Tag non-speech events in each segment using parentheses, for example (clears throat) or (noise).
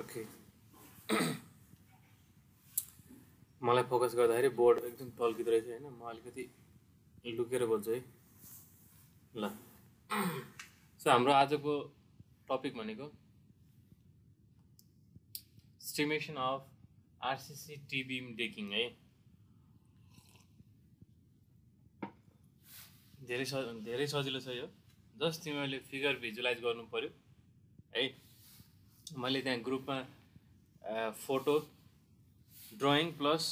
Okay. मलाई focus गर्दाखेरि board एकदम टल्किँदो रहेछ होइन। म अलिकति लुकेर बोल्छु है। ल। सो हाम्रो आजको टपिक भनेको स्टिमेसन अफ आरसिसी टिबिम डेकिङ है। धेरै स धेरै सजिलो छ यो। जस्ट तिमीहरूले फिगर भिजुलाइज गर्नु पऱ्यो है। मैले त्यहाँ ग्रुपमा फोटो ड्रइङ प्लस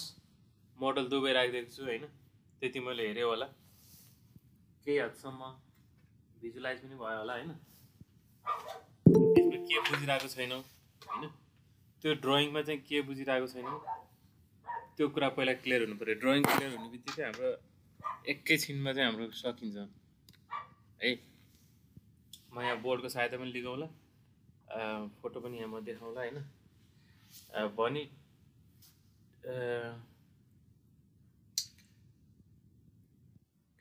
मोडल दुवै राखिदिएको छु होइन? त्यति मैले हेरेँ होला। केही हदसम्म भिजुलाइज पनि भयो होला होइन? त्यसमा के बुझिरहेको छैनौ होइन? त्यो ड्रइङमा चाहिँ के बुझिरहेको छैनौ। त्यो कुरा पहिला क्लियर हुनु पऱ्यो। ड्रइङ क्लियर हुने बित्तिकै हाम्रो एकैछिनमा चाहिँ हाम्रो सकिन्छ। है? म यहाँ बोर्डको सहायता पनि लिगौँला। फोटो पनि यहाँ म देखाउँला होइन? भनी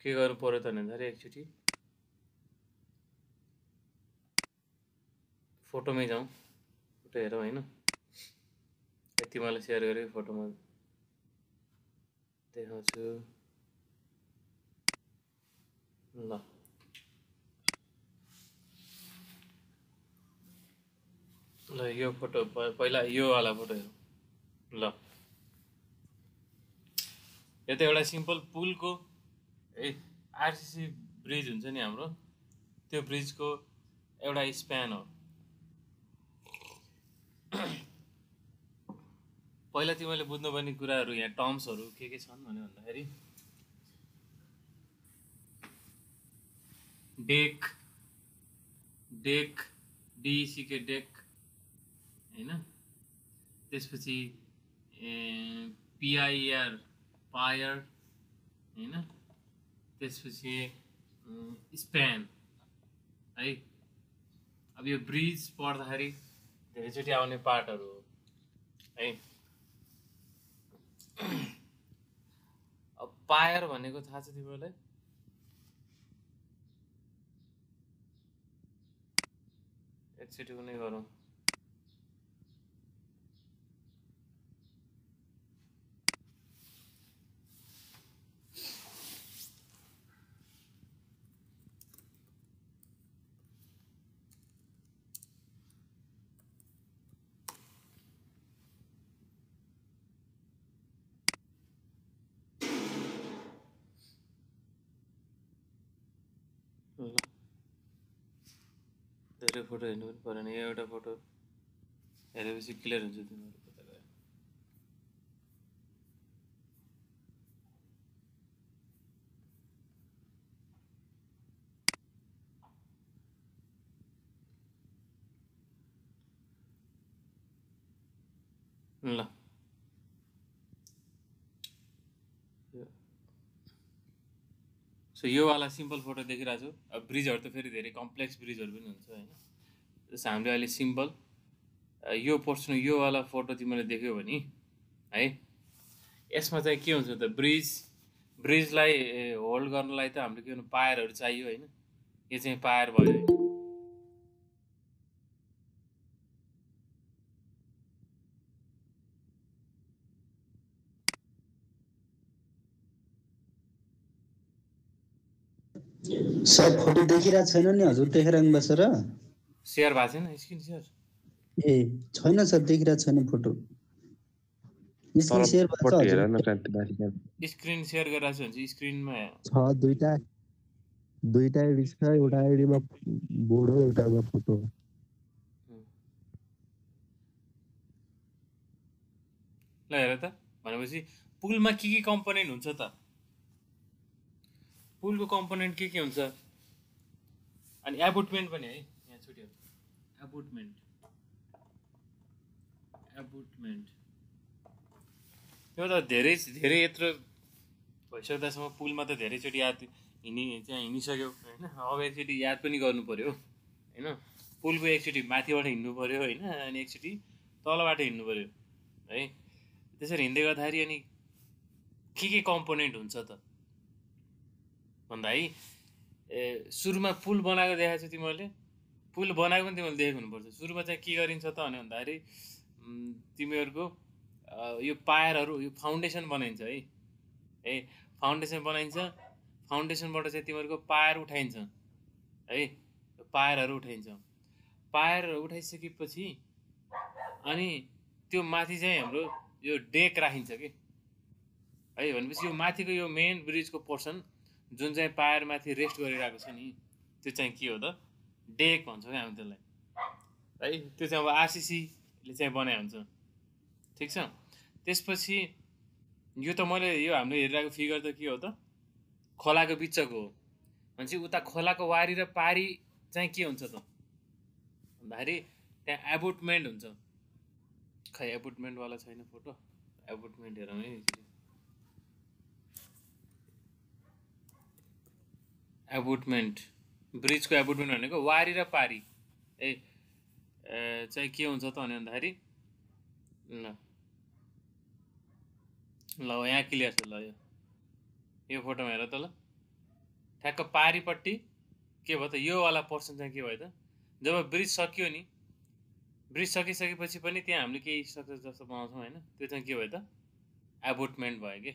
के गर्नु पऱ्यो त भन्दाखेरि एकचोटि फोटोमै जाउँ फोटो हेरौँ होइन? यति मलाई सेयर गरेँ फोटोमा देखाउँछु। ल। ल यो फोटो पहिला योवाला फोटो हेरौँ। ल। यो त एउटा सिम्पल पुलको है आरसिसी ब्रिज हुन्छ नि हाम्रो। त्यो ब्रिजको एउटा स्प्यान हो। पहिला तिमीले बुझ्नुपर्ने कुराहरू यहाँ टर्म्सहरू के के छन् भने भन्दाखेरि डेक डेक डिसिके डेक होइन? त्यसपछि पिआइआर पायर होइन? त्यसपछि स्प्यान है? अब यो ब्रिज पढ्दाखेरि धेरैचोटि आउने पार्टहरू हो है? अब पायर भनेको थाहा छ तिमीहरूलाई? एकचोटि कुनै गरौँ। फोटो हेर्नु पनि परेन। यो एउटा फोटो हेरेपछि क्लियर हुन्छ तिमीहरू ल। सो योवाला सिम्पल फोटो देखिरहेको छु। अब ब्रिजहरू त फेरि धेरै कम्प्लेक्स ब्रिजहरू पनि हुन्छ होइन? जस्तो हामीले अहिले सिम्पल यो पोर्सन योवाला फोटो तिमीले देख्यौ भने है यसमा चाहिँ के हुन्छ त ब्रिज ब्रिजलाई होल्ड गर्नलाई त हाम्रो के भन्नु पायरहरू चाहियो होइन। यो चाहिँ पायर भयो सब फोटो देखिरहेको छैन नि? हजुर टेखराङ बसेर सेयर भएको छैन स्क्रिन सेयर ए छैन सर देखिरहेको छैन फोटो। स्क्रिन सेयर भएको छ स्क्रिन गरिरहेको छु भने चाहिँ स्क्रिनमा छ दुईटा दुईटा आइडी छ एउटा आइडीमा बोर्ड हो एउटामा फोटो ल हेर त। भनेपछि पुलमा के के कम्पोनेन्ट हुन्छ त? पुलको कम्पोनेन्ट के के हुन्छ? अनि एबुटमेन्ट पनि है। एबुटमेन्ट एबुटमेन्ट त्यो त धेरै धेरै यत्रो भइसक्दासम्म पुलमा त धेरैचोटि याद हिँडि त्यहाँ हिँडिसक्यो होइन? अब एकचोटि याद पनि गर्नु पऱ्यो होइन? पुलको एकचोटि माथिबाट हिँड्नु पऱ्यो होइन? अनि एकचोटि तलबाट हिँड्नु पऱ्यो है? त्यसरी हिँड्दै गर्दाखेरि अनि के के कम्पोनेन्ट हुन्छ त? भन्दा है ए सुरुमा पुल बनाएको देखाएको छु तिमीहरूले। पुल बनाएको पनि तिमीहरूले देखेको हुनुपर्छ सुरुमा चाहिँ के गरिन्छ त भने भन्दाखेरि तिमीहरूको यो पायरहरू यो फाउन्डेसन बनाइन्छ है। है फाउन्डेसन बनाइन्छ। फाउन्डेसनबाट चाहिँ तिमीहरूको पायर उठाइन्छ। है पायरहरू उठाइन्छ। पायरहरू उठाइसकेपछि अनि त्यो माथि चाहिँ हाम्रो यो डेक राखिन्छ कि। है भनेपछि यो माथिको यो मेन ब्रिजको पोर्सन जुन चाहिँ पायर माथि रेस्ट गरिरहेको छ नि त्यो चाहिँ के हो त? डेक भन्छौँ क्या हामी त्यसलाई। है त्यो चाहिँ अब आरसिसीले चाहिँ बनाए हुन्छ। ठिक छ? त्यसपछि यो त मैले यो हामीले हेरिरहेको फिगर त के हो त? खोलाको बिचको हो। भनेपछि उता खोलाको वारी र पारी चाहिँ के हुन्छ त? भन्दाखेरि त्यहाँ एबुटमेन्ट हुन्छ। खै एबुटमेन्टवाला छैन फोटो? एबुटमेन्ट हेरौँ है। एबुटमेन्ट ब्रिजको एबुटमेन्ट भनेको वारी र पारी। ए चाहिँ के हुन्छ त भने भन्दाखेरि? ल। ल यहाँ क्लियर छ ल यो। यो फोटोमा हेर त ल। ठ्याक्क पारिपट्टि के भयो त? योवाला पोर्सन चाहिँ के भयो त? जब ब्रिज सकियो नि ब्रिज सकिसकेपछि पनि त्यहाँ हामीले केही स्ट्रक्चर जस्तो बनाउँछौँ होइन? त्यो चाहिँ के भयो त? एबोटमेन्ट भयो कि?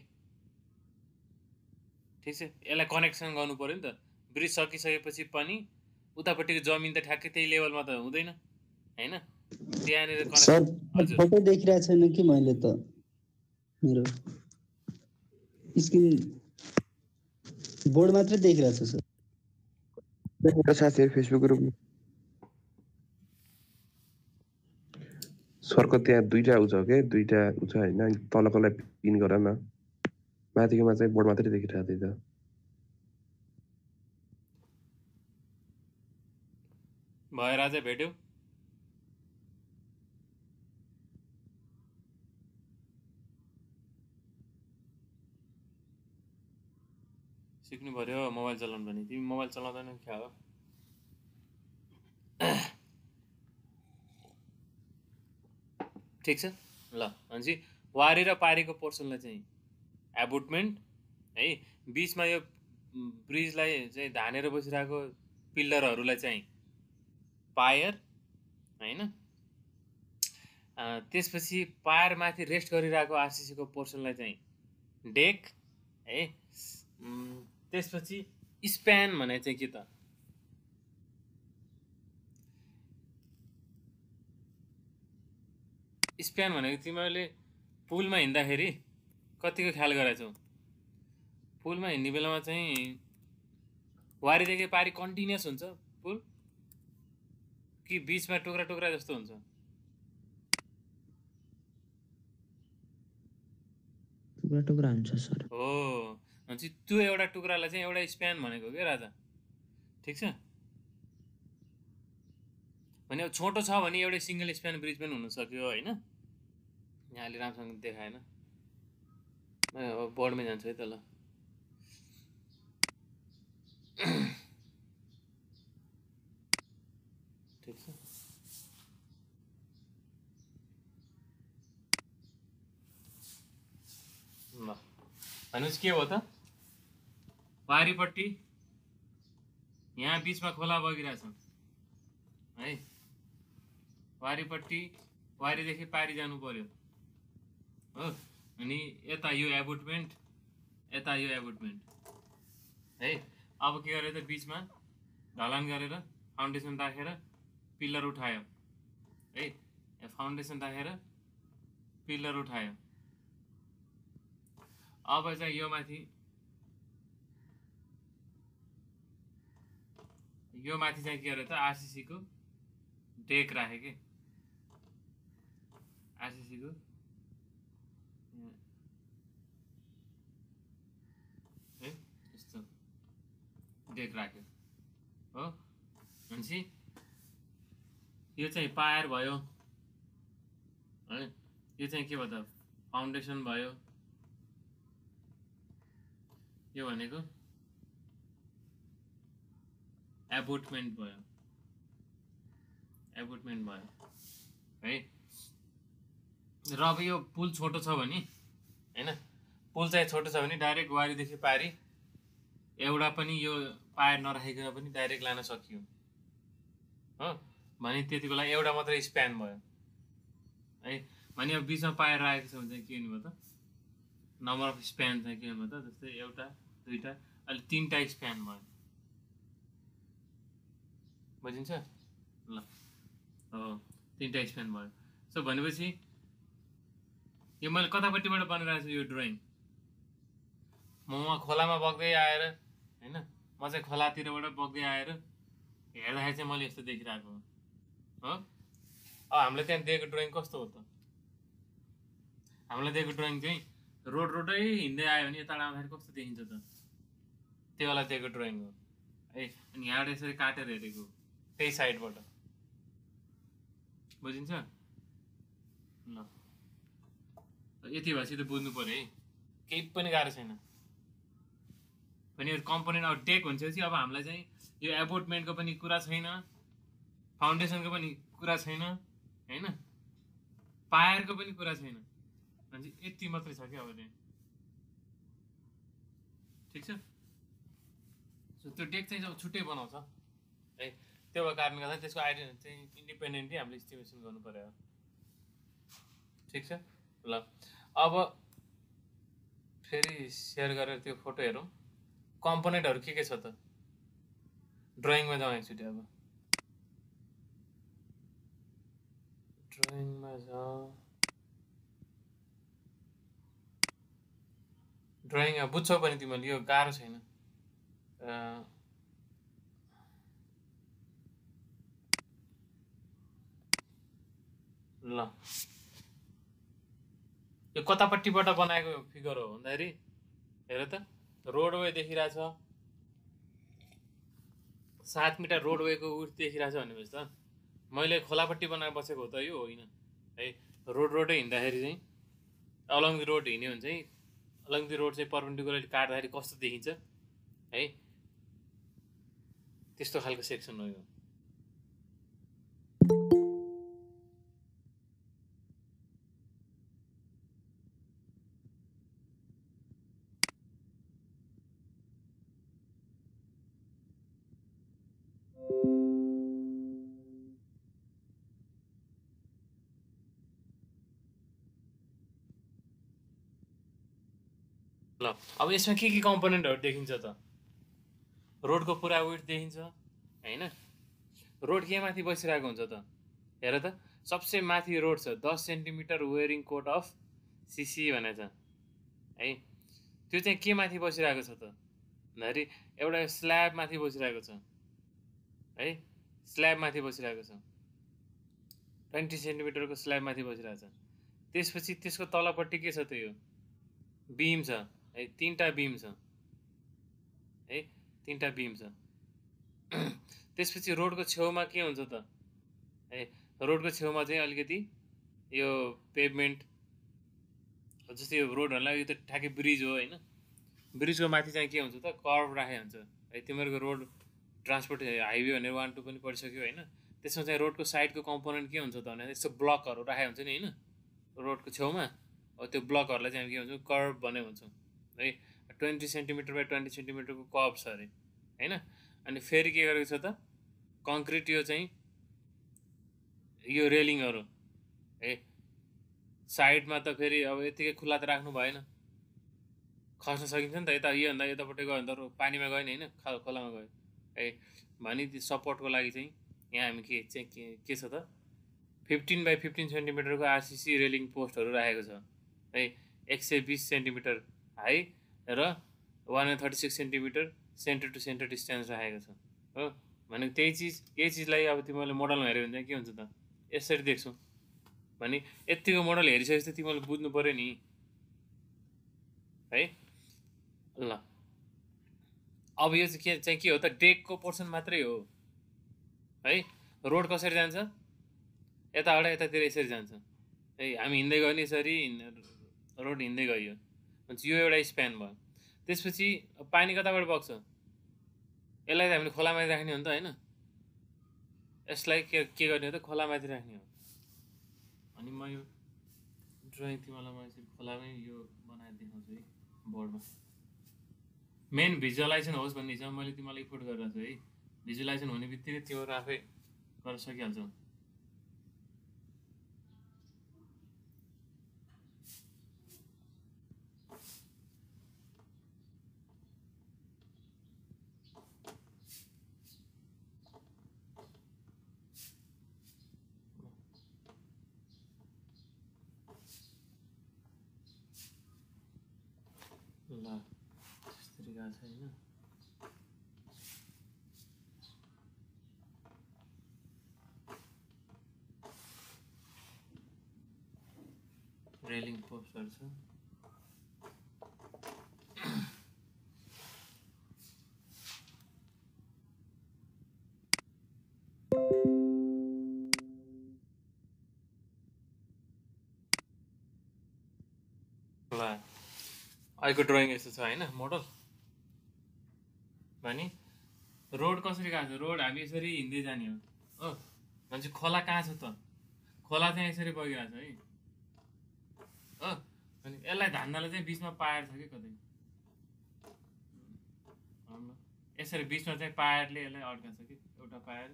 ठिक छ? यसलाई कनेक्सन गर्नु पऱ्यो नि त। ब्रिज सकिसकेपछि पनि उतापट्टिको जमिन त ठ्याक्कै त्यही लेभलमा त हुँदैन होइन? त्यहाँनिर फोटो देखिरहेको छैन कि मैले त? मेरो स्क्रिन बोर्ड मात्रै देखिरहेको छ सर। साथीहरू फेसबुक ग्रुपमा। सरको त्यहाँ दुईवटा उ छ के दुईवटा उ छ होइन तलकोलाई पिन गर न। माथिकोमा चाहिँ बोर्ड मात्रै देखिरहेको थियो त। भयो राजा भेट्यौ सिक्नु पर्यो मोबाइल चलाउनु पनि तिमी मोबाइल चलाउँदैन क्या हो? ठिक छ। ल भनेपछि र पारीको पोर्सनलाई चाहिँ एबुटमेन्ट है बिचमा यो ब्रिजलाई चाहिँ धानेर बसिरहेको पिल्लरहरूलाई चाहिँ पायर होइन? त्यसपछि पायर माथि रेस्ट गरिरहेको आरसिसीको पोर्सनलाई चाहिँ डेक है? त्यसपछि स्प्यान भने चाहिँ के त? स्प्यान भनेको तिमीहरूले पुलमा हिँड्दाखेरि कतिको ख्याल गरेछौ पुलमा हिँड्ने बेलामा चाहिँ वारीदेखि पारी कन्टिन्युस हुन्छ पुल? कि बिचमा टुक्रा टुक्रा जस्तो हुन्छ। टुक्रा टुक्रा हुन्छ सर। हो भनेपछि त्यो एउटा टुक्रालाई चाहिँ एउटा स्प्यान भनेको क्या राजा? ठिक छ? भने अब छोटो छ भने एउटै सिङ्गल स्प्यान ब्रिज पनि हुन सक्यो होइन? यहाँले राम्रोसँग देखाएन। अब बोर्डमै जान्छु है त ल। ल भनेपछि के हो त पारिपट्टि यहाँ बिचमा खोला बगिरहेछ। है? वारीपट्टि वारीदेखि पारी जानु पर्यो। हो? अनि यता यो एबुटमेन्ट यता यो एबुटमेन्ट। है? अब के गर्यो त बिचमा ढलान गरेर फाउन्डेसन राखेर पिल्लर उठायो। है फाउन्डेसन राखेर पिल्लर उठायो। अब चाहिँ यो माथि यो माथि चाहिँ के अरे त आरसिसीको डेक राखेँ कि? आरसिसीको है यस्तो डेक राख्यो। हो भनेपछि यो चाहिँ पायर भयो है? यो चाहिँ के त? फाउन्डेसन भयो। यो भनेको एबोटमेन्ट भयो। एबोटमेन्ट भयो है? र अब यो पुल छोटो छ भने होइन? पुल चाहिँ छोटो छ भने डाइरेक्ट वारीदेखि पारी एउटा पनि यो पायर नराखिकन पनि डाइरेक्ट लान सकियो। हो? भने त्यति बेला एउटा मात्रै स्प्यान भयो। है भने अब बिचमा पाएर राखेको छ भने चाहिँ के हुनुभयो त? नम्बर अफ स्प्यान चाहिँ के हुनुभयो त? जस्तै एउटा दुईवटा अहिले तिनवटा स्प्यान भयो। बुझिन्छ? ल हो तिनवटा स्प्यान भयो। सो भनेपछि यो मैले कतापट्टिबाट बनाइरहेको छु यो ड्रइङ म खोलामा बग्दै आएर होइन? म चाहिँ खोलातिरबाट बग्दै आएर हेर्दाखेरि चाहिँ मैले यस्तो देखिरहेको अब हामीले त्यहाँ दिएको ड्रइङ कस्तो हो त? हामीलाई दिएको ड्रइङ चाहिँ रोड रोडै हिँड्दै आयो भने यताबाट आउँदाखेरि कस्तो देखिन्छ त? त्यो वाला दिएको ड्रइङ हो। है अनि यहाँबाट यसरी काटेर हेरेको त्यही साइडबाट। बुझिन्छ? ल। यति भएपछि त बुझ्नु पऱ्यो है। केही पनि गाह्रो छैन। अनि यो कम्पोनेन्ट अब टेक भनेपछि अब हामीलाई चाहिँ यो एबोटमेन्टको पनि कुरा छैन। फाउन्डेसनको पनि कुरा छैन होइन? पायरको पनि कुरा छैन। यति मात्रै छ क्या अब चाहिँ ठिक छ? त्यो डेक चाहिँ जब छुट्टै बनाउँछ। है त्यो भएको कारणले गर्दा त्यसको आइडिया चाहिँ इन्डिपेन्डेन्टली हामीले इस्टिमेसन गर्नु पऱ्यो। ठिक छ? ल अब फेरि सेयर गरेर त्यो फोटो हेरौँ। कम्पोनेन्टहरू के के छ त? ड्रइङमा जाउँ एकचोटि अब। ड्रइङमा जाउँ ड्रइङ बुझ्छौ पनि तिमीले यो गाह्रो छैन ल यो कतापट्टिबाट बनाएको फिगर हो भन्दाखेरि हेर त रोडवे देखिरहेछ। सात मिटर रोडवेको उठ देखिरहेछ भनेपछि त। मैले खोलापट्टि बनाएर बसेको हो त यो होइन। है रोड रोडै हिँड्दाखेरि चाहिँ अलङ दि रोड हिँड्यो भने चाहिँ अलङ दि रोड चाहिँ पर्पेन्डिकुलरली काट्दाखेरि कस्तो देखिन्छ है? त्यस्तो खालको सेक्सन हो यो। अब यसमा के के कम्पोनेन्टहरू देखिन्छ त? रोडको पुरा वेट देखिन्छ होइन? रोड के माथि बसिरहेको हुन्छ त? हेर त सबसे माथि रोड छ दस centimetre wearing coat of CC भनेको छ है? त्यो चाहिँ के माथि बसिरहेको छ त? भन्दाखेरि एउटा स्ल्याब माथि बसिरहेको छ है? स्ल्याब माथि बसिरहेको छ। ट्वेन्टी सेन्टिमिटरको स्ल्याब माथि बसिरहेको छ। त्यसपछि त्यसको तलपट्टि के छ त यो? बिम छ। है तिनवटा बिम छ। है तिनवटा बिम छ। (clears throat) त्यसपछि रोडको छेउमा के हुन्छ त? है रोडको छेउमा चाहिँ अलिकति यो पेभमेन्ट जस्तै यो रोडहरूलाई यो त ठ्याक्कै ब्रिज हो होइन? ब्रिजको माथि चाहिँ के हुन्छ त? कर्भ राखेको हुन्छ। है तिमीहरूको रोड ट्रान्सपोर्ट हाइवे भनेर वान टू पनि पढिसक्यो होइन? त्यसमा चाहिँ रोडको साइडको कम्पोनेन्ट के हुन्छ त भने यस्तो ब्लकहरू राखेको हुन्छ नि होइन? रोडको छेउमा। अब त्यो ब्लकहरूलाई चाहिँ हामी के भन्छौँ? कर्भ भनेको भन्छौँ। है? ट्वेन्टी सेन्टिमिटर बाई ट्वेन्टी सेन्टिमिटरको कर्भ छ अरे होइन अनि फेरि के गरेको छ त? कङ्क्रिट यो चाहिँ यो रेलिङहरू है? साइडमा त फेरि अब यतिकै खुल्ला त राख्नु भएन। खस्न सकिन्छ नि त यता योभन्दा यतापट्टि गयो भने त पानीमा गयो नि होइन? खा खोलामा गयो है? भने त्यो सपोर्टको लागि चाहिँ यहाँ हामी के चाहिँ के के छ त? फिफ्टिन बाई फिफ्टिन सेन्टिमिटरको आरसिसी रेलिङ पोस्टहरू राखेको छ है? एक सय बिस सेन्टिमिटर हाई र one hundred thirty six centimetre centre to centre distance राखेको छ। हो? भनेको त्यही चिज यही चिजलाई अब तिमीले मोडलमा हेऱ्यो भने के हुन्छ त? यसरी देख्छौ। भने यत्तिको मोडल हेरिसकेपछि त तिमीले बुझ्नु पऱ्यो नि। है? ल। अब यो चाहिँ के चाहिँ के हो त? डेकको पोर्सन मात्रै हो। है? रोड कसरी जान्छ? यताबाट यतातिर यसरी जान्छ। है? हामी हिँड्दै गयो नि यसरी रोड हिँड्दै गयो। भनेपछि यो एउटा स्प्यान भयो। त्यसपछि पानी कताबाट बग्छ? यसलाई त हामीले खोलामाथि राख्ने हो नि त होइन? यसलाई के के गर्ने हो त? खोलामाथि राख्ने हो। अनि म यो ड्रइङ तिमीलाई म यसरी खोलामै यो बनाएर देखाउँछु है बोर्डमा मेन भिजुअलाइजेसन होस् भन्ने हिसाबमा मैले तिमीलाई इफोर्ट गरिरहेको छु है। भिजुअलाइजेसन हुने बित्तिकै तिमीहरू आफै गर्न सकिहाल्छौ। होइन रेलिङ पोस्टहरू छ ल अहिलेको ड्रइङ यस्तो छ होइन मोडल भने रोड कसरी गएको छ? रोड हामी यसरी हिँड्दै जाने हो। हो भनेपछि खोला कहाँ छ त? खोला चाहिँ यसरी बगिरहेको छ है। हो अनि यसलाई धान्दाले चाहिँ बिचमा पायर छ कि कतै। यसरी बिचमा चाहिँ पायरले यसलाई अड्काएको छ कि? एउटा पायर।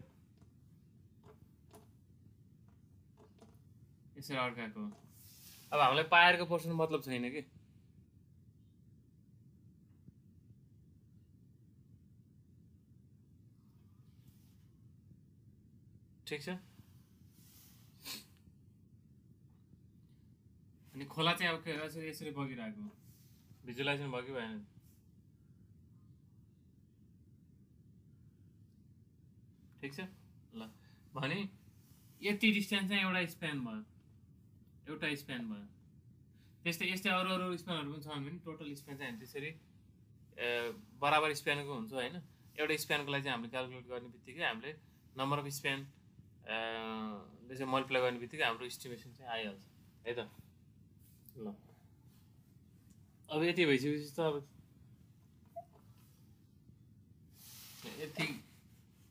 यसरी अड्काएको अब हामीलाई पायरको पोर्सन मतलब छैन कि? ठिक छ? अनि खोला चाहिँ अब के यसरी यसरी बगिरहेको भिजुलाइजेसन भयो कि भएन? ठिक छ? ल भने यति डिस्टेन्स चाहिँ एउटा स्प्यान भयो। एउटा स्प्यान भयो। त्यस्तै यस्तै अरू अरू स्प्यानहरू पनि छ भने टोटल स्प्यान चाहिँ हामी त्यसरी बराबर स्प्यानको हुन्छ होइन? एउटा स्प्यानको लागि चाहिँ हामीले क्यालकुलेट गर्ने बित्तिकै हामीले नम्बर अफ स्प्यान चाहिँ मल्टिप्लाई गर्ने बित्तिकै हाम्रो इस्टिमेसन चाहिँ आइहाल्छ। है त? ल। अब यति भइसकेपछि त अब यति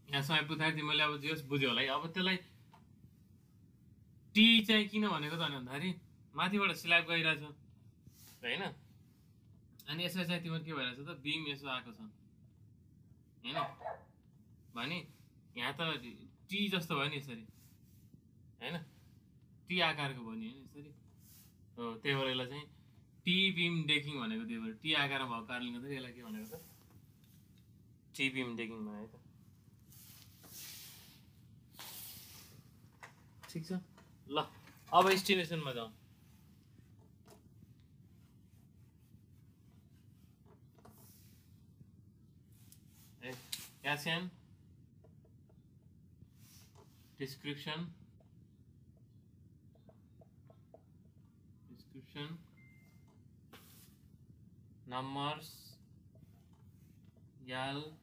यहाँसम्म आइपुग्दाखेरि मैले अब जे होस् बुझ्यो होला है। अब त्यसलाई टी चाहिँ किन भनेको त भने भन्दाखेरि माथिबाट स्ल्याब गइरहेछ होइन? अनि यसमा चाहिँ तिम्रो के भइरहेछ त? बिम यसो आएको छ। होइन? भने यहाँ त टी जस्तो भयो नि यसरी। होइन? टी आकारको भयो नि होइन यसरी? हो त्यही भएर यसलाई चाहिँ टी बिम डेकिङ भनेको त्यही भएर। टी आकारमा भएको कारणले गर्दा यसलाई के भनेको त? टी बिम डेकिङ है त। ठिक छ। ल अब इस्टिमेसनमा जाउँ। ए SN description. Description. Numbers. L.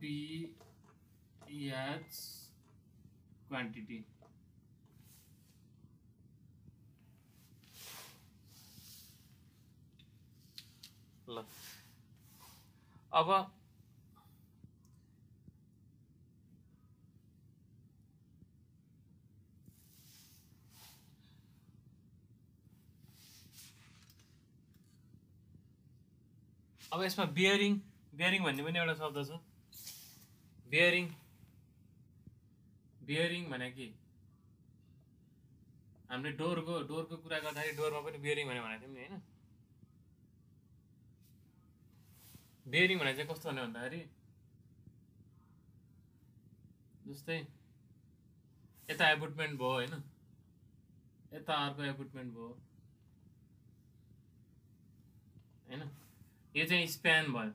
B. H. Quantity. अब अब यसमा बियरिङ बियरिङ भन्ने पनि एउटा शब्द छ। बियरिङ बियरिङ भने के? हामीले डोरको डोरको कुरा गर्दाखेरि डोरमा पनि बियरिङ भनेर भनेको थियौँ नि होइन? बियरिङ भने चाहिँ कस्तो भने भन्दाखेरि जस्तै यता एपुटमेन्ट भयो होइन? यता अर्को एपुटमेन्ट भयो होइन? यो चाहिँ स्प्यान भयो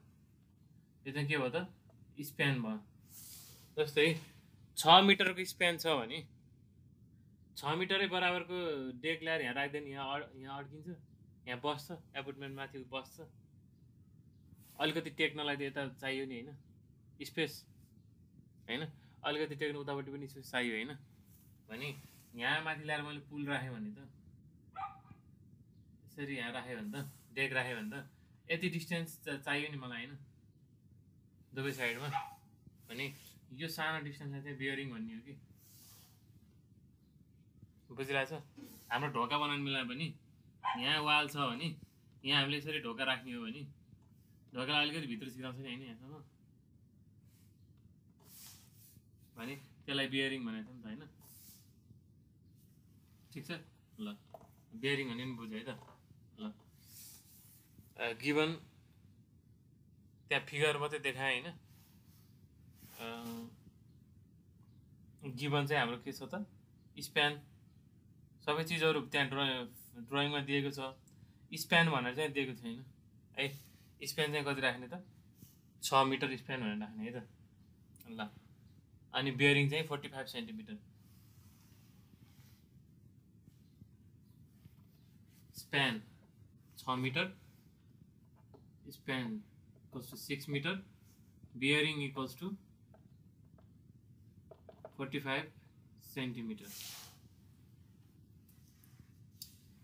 यो चाहिँ के भयो त स्प्यान भयो जस्तै छ मिटरको स्प्यान छ भने छ मिटरै बराबरको डेक ल्याएर यहाँ राख्दैन यहाँ अड यहाँ अड्किन्छ यहाँ बस्छ एपोर्टमेन्ट माथि बस्छ अलिकति टेक्नलाई त यता चाहियो नि होइन स्पेस होइन अलिकति टेक्न उतापट्टि पनि स्पेस चाहियो होइन भने यहाँ माथि ल्याएर मैले पुल राखेँ भने त यसरी यहाँ राखेँ भने त डेक राखेँ भने त यति डिस्टेन्स चाहियो नि मलाई होइन? दुवै साइडमा। भने यो सानो डिस्टेन्सलाई चाहिँ बियरिङ भन्ने हो कि? बुझिरहेछ हाम्रो ढोका बनाउनु मिलायो भने यहाँ वाल छ भने यहाँ हामीले यसरी ढोका राख्ने हो भने ढोकालाई अलिकति भित्र छिराउँछ नि होइन यहाँसम्म? भने त्यसलाई बियरिङ भनेको छ नि त होइन? ठिक छ? ल बियरिङ भने पनि बुझ्यो है त। गिभन त्यहाँ फिगर मात्रै देखाएँ होइन। गिभन चाहिँ हाम्रो के छ त? स्प्यान सबै चिजहरू त्यहाँ ड्र ड्रइङमा दिएको छ। स्प्यान भनेर चाहिँ दिएको छैन है स्पेन चाहिँ कति राख्ने त? छ मिटर स्पेन भनेर राख्ने है त। ल। अनि बियरिङ चाहिँ फोर्टी फाइभ सेन्टिमिटर स्प्यान छ metre. Equals to six metre bearing equals to forty five centimetre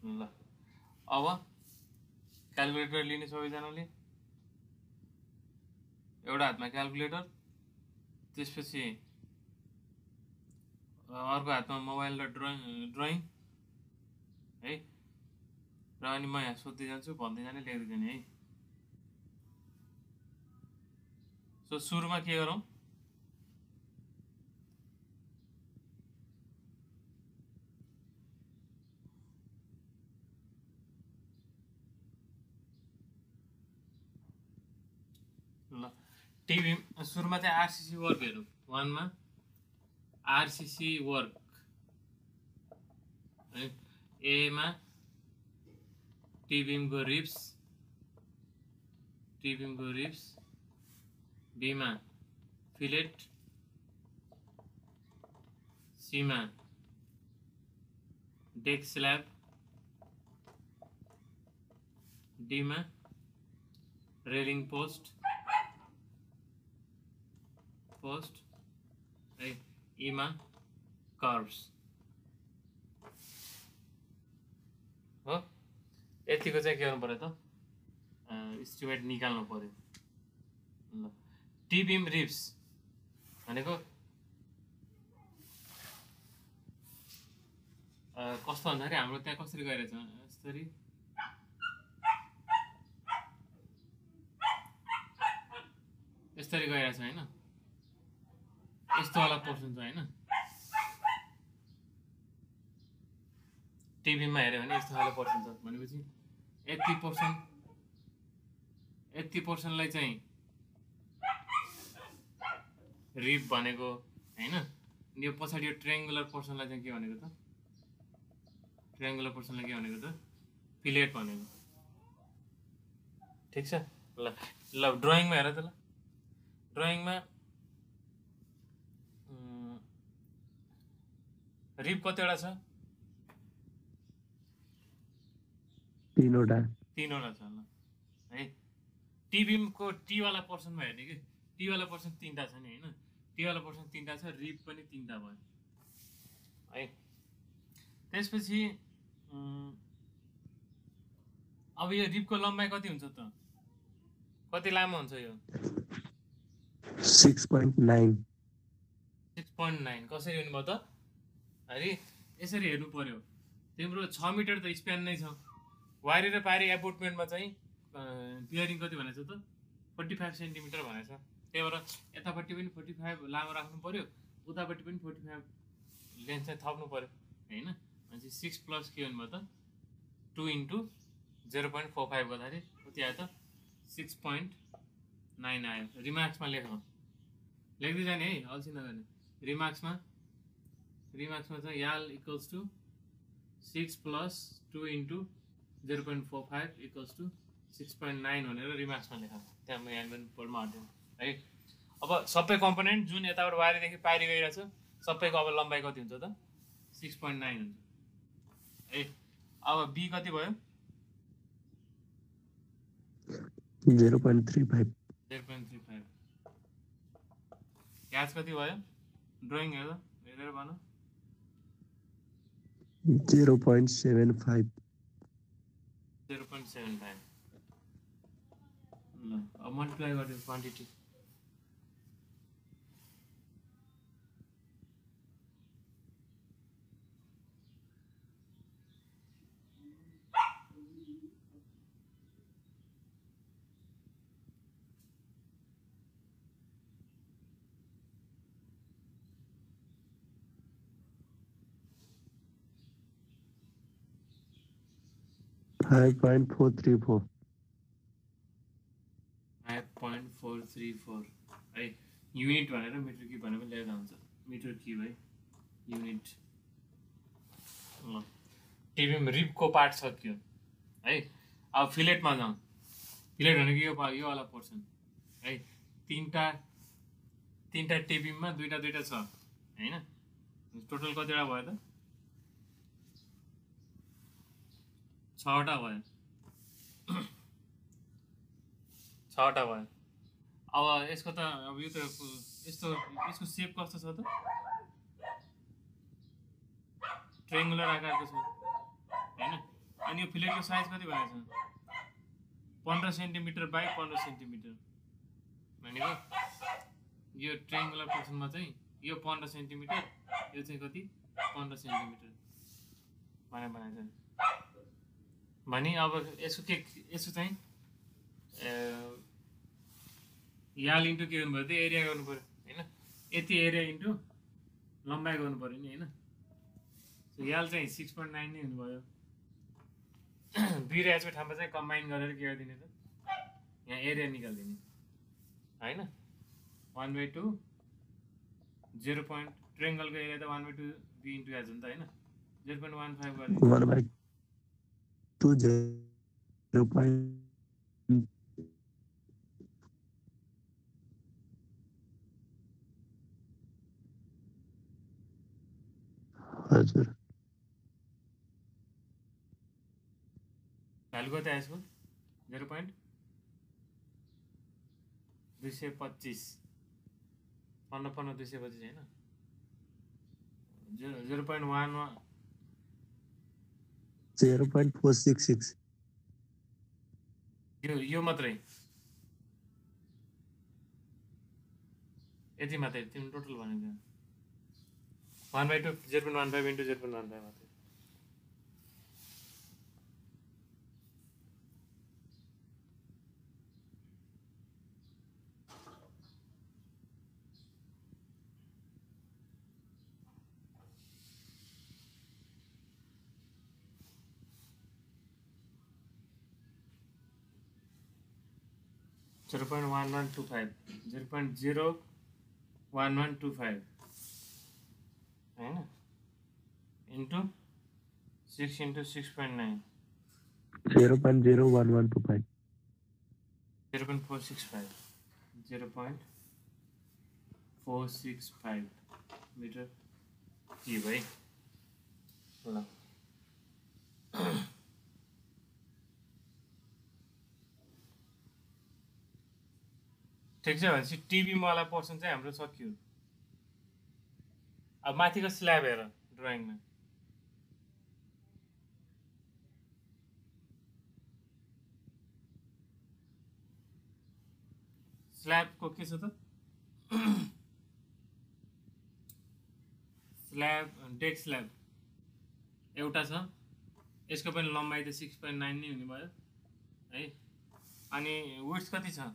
ल अब क्यालकुलेटर लिने सबैजनाले एउटा हातमा क्यालकुलेटर त्यसपछि अर्को हातमा मोबाइल र ड्रइङ ड्रइङ है? र अनि म यहाँ सोध्दै जान्छु भन्दै जाने लेख्दै जाने है? सो सुरुमा के गरौँ? ल टिभी सुरुमा चाहिँ आरसिसी वर्क हेरौँ। वानमा आरसिसी वर्क है? एमा टिबिमको रिप्स टिबिमको रिप्स बीमा फिलेट सीमा डेक स्ल्याब डीमा रेलिङ पोस्ट पोस्ट इमा कर्भ्स हो? यतिको चाहिँ के गर्नु पऱ्यो त? इस्टिमेट निकाल्नु पऱ्यो। ल। टिबिम रिप्स भनेको? कस्तो भन्दाखेरि हाम्रो त्यहाँ कसरी गइरहेछ? यसरी? यसरी गइरहेछ होइन? यस्तोवाला पोर्सन छ होइन? टिभीमा हेऱ्यो भने यस्तो खाले पोर्सन छ भनेपछि यति पोर्सन यति पोर्सनलाई चाहिँ रिप भनेको होइन? यो पछाडि यो ट्रायङ्गुलर पोर्सनलाई चाहिँ के भनेको त? ट्रायङ्गुलर पोर्सनलाई के भनेको त? फिलेट भनेको। ठिक छ? ल ल ड्रइङमा हेर त ल। ड्रइङमा रिप कतिवटा छ? तिनवटा। तिनवटा छ ल। है? टिभीको टीवाला पर्सनमा हेर्ने कि? टीवाला पर्सन तिनवटा छ नि होइन? टीवाला पर्सन तिनवटा छ रिप पनि तिनवटा भयो। है। त्यसपछि अब यो रिपको लम्बाइ कति हुन्छ त? कति लामो हुन्छ यो? Six point nine. Six point nine. कसरी हुनुभयो त? अरे यसरी हेर्नु पर्यो। तिम्रो छ मिटर त स्प्यान नै छ। वारी र पारी एपोर्टमेन्टमा चाहिँ बियरिङ कति भनेको छ त? फोर्टी फाइभ सेन्टिमिटर भनेको छ। त्यही भएर यतापट्टि पनि फोर्टी फाइभ लामो राख्नु पर्यो उतापट्टि पनि फोर्टी फाइभ लेन्थ चाहिँ थप्नु पर्यो होइन? भनेपछि सिक्स प्लस के भन्नुभयो त? Two into zero point four five गर्दाखेरि कति आयो त? सिक्स पोइन्ट नाइन आयो। रिमार्क्समा लेखौँ लेख्दै जाने है अल्छी नगर्ने। रिमार्क्समा रिमार्क्समा चाहिँ याल equals to six plus two into zero point four five equals to six point nine भनेर रिमार्क्समा लेख। त्यहाँ म पनि बोर्डमा हट्दैन है। अब सबै कम्पोनेन्ट जुन यताबाट वारीदेखि पारी गइरहेछ सबैको अब लम्बाइ कति हुन्छ त? सिक्स पोइन्ट नाइन हुन्छ। है अब बी कति भयो? Zero point three five. Zero point three five. Catch कति भयो? ड्रइङ हेर्दा हेरेर भन। Zero point seven five. Zero point seven five. ल अब मल्टिप्लाई गरिदियो quantity five point four three four five point four three four है युनिट भनेर मिटर कि भनेर ल्याएर हुन्छ। मिटर कि है युनिट ल टिभीमा रिपको पार्ट सक्यो है अब फिलेटमा जाउँ। प्लेट भनेको यो पा- यो वाला पोर्सन है तिनवटा तिनवटा टेबिममा दुइटा दुइटा छ। होइन? टोटल कतिवटा भयो त? छवटा भयो। छवटा भयो। अब यसको त अब यो त यस्तो यसको सेप कस्तो छ त? ट्रेङ्गुलर आकारको छ। होइन? अनि यो प्लेटको साइज कति भएको छ? पन्ध्र सेन्टिमिटर बाई पन्ध्र सेन्टिमिटर भनेको यो ट्रेङ्गुलर पोर्सनमा चाहिँ यो पन्ध्र सेन्टिमिटर यो चाहिँ कति? पन्ध्र सेन्टिमिटर भनेर बनाएको छ। भने अब यसको के यसको चाहिँ याल इन्टु के गर्नु पऱ्यो त्यो एरिया गर्नु पऱ्यो होइन? यति एरिया इन्टु लम्बाइ गर्नु पऱ्यो नि होइन? याल चाहिँ सिक्स पोइन्ट नाइन नै हुनुभयो। (clears throat) दुई रेजको ठाउँमा चाहिँ कम्बाइन गरेर के गरिदिने त? यहाँ एरिया निकालिदिने होइन? One by two zero point ट्रेङ्गलको area त one by two B into H हो नि त होइन जिरो पोइन्ट वान फाइभ गरिदिने टू जिरो पोइन्ट हजुर भ्यालु यसको जिरो पोइन्ट दुई सय पच्चिस। पन्ध्र पन्ध्र दुई सय पच्चिस होइन zero zero point one one zero point four six six यो यो मात्रै यति मात्रै तीन टोटल भनेको one by two zero point one five into zero point one five मात्रै zero point one one two five zero point zero one one two five होइन into six into six point nine zero point zero one one two five zero point four six five zero point four six five metre cube है ल ठिक छ भनेपछि टिभीमा portion चाहिँ हाम्रो सक्यो। अब माथिको स्ल्याब हेर ड्रइङमा। स्ल्याबको के छ त? Slab deck slab. एउटा छ। यसको पनि लम्बाइ त सिक्स पोइन्ट नाइन नै हुने भयो। है? अनि विड्थ कति छ?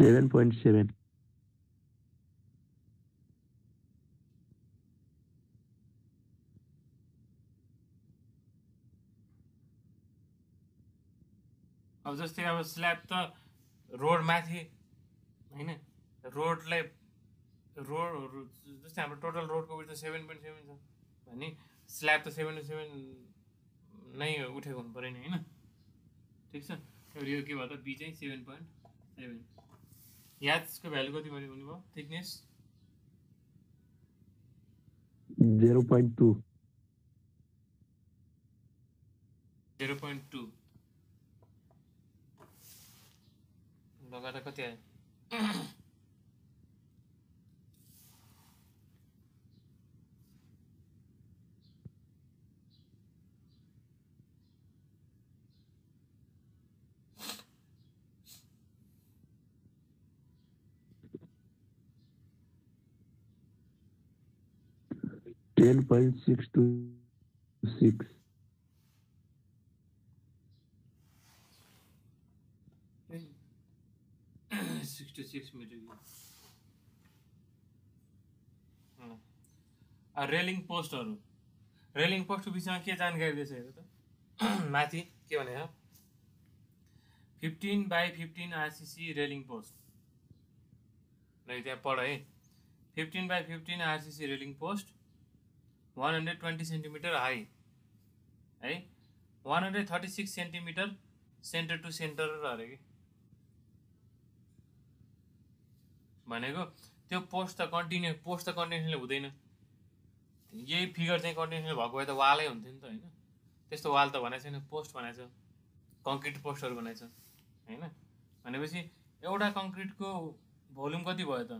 सेभेन पोइन्ट सेभेन अब जस्तै अब स्ल्याब त रोड माथि होइन रोडलाई रोड जस्तै हाम्रो टोटल रोडको विड्थ त सेभेन पोइन्ट सेभेन छ भने स्ल्याब त सेभेन सेभेन नै उठेको हुनु पऱ्यो नि? होइन ठिक छ यो के भयो त बी सेभेन पोइन्ट सेभेन याद इसको वैल्यू को दी मेरी उनको थिकनेस 0.2 0.2 लगा था क्या? 10.626 66 meter रेलिङ पोस्टहरू रेलिङ पोस्टको विषयमा के जानकारी दिएछ हेर त? (clears throat) माथि के भने fifteen by fifteen RCC railing post ल त्यहाँ पढ है। Fifteen by fifteen RCC railing post one hundred twenty centimetre high है one hundred thirty six centimetre centre to centre अरे कि भनेको त्यो पोस्ट त कन्टिन्यू पोस्ट त कन्टिन्युसली हुँदैन। यही फिगर चाहिँ कन्टिन्युसली भएको भए त वालै हुन्थ्यो नि त होइन? त्यस्तो वाल त भनेको छैन पोस्ट भनेको छ। कङ्क्रिट पोस्टहरू छ होइन? भनेपछि एउटा कङ्क्रिटको भोल्युम कति भयो त?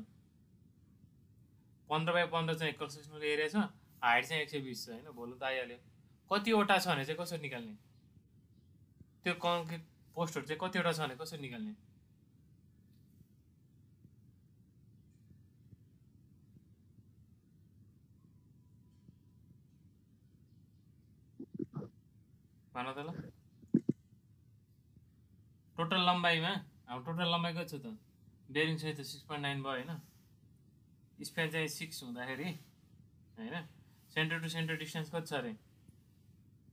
पन्ध्र बाई पन्ध्र चाहिँ क्रस सेक्सनल एरिया छ हाइट चाहिँ एक सय बिस छ होइन? भोल्युम त आइहाल्यो। कतिवटा छ भने चाहिँ कसरी निकाल्ने? त्यो कङ्क्रिट पोस्टहरू चाहिँ कतिवटा छ भने कसरी निकाल्ने? भन त ल। टोटल लम्बाइमा? हाम्रो टोटल लम्बाइ कति छ त? बेरिङ सहित त सिक्स पोइन्ट नाइन भयो होइन? स्प्यान चाहिँ सिक्स हुँदाखेरि होइन? सेन्टर टु सेन्टर डिस्टेन्स कति छ अरे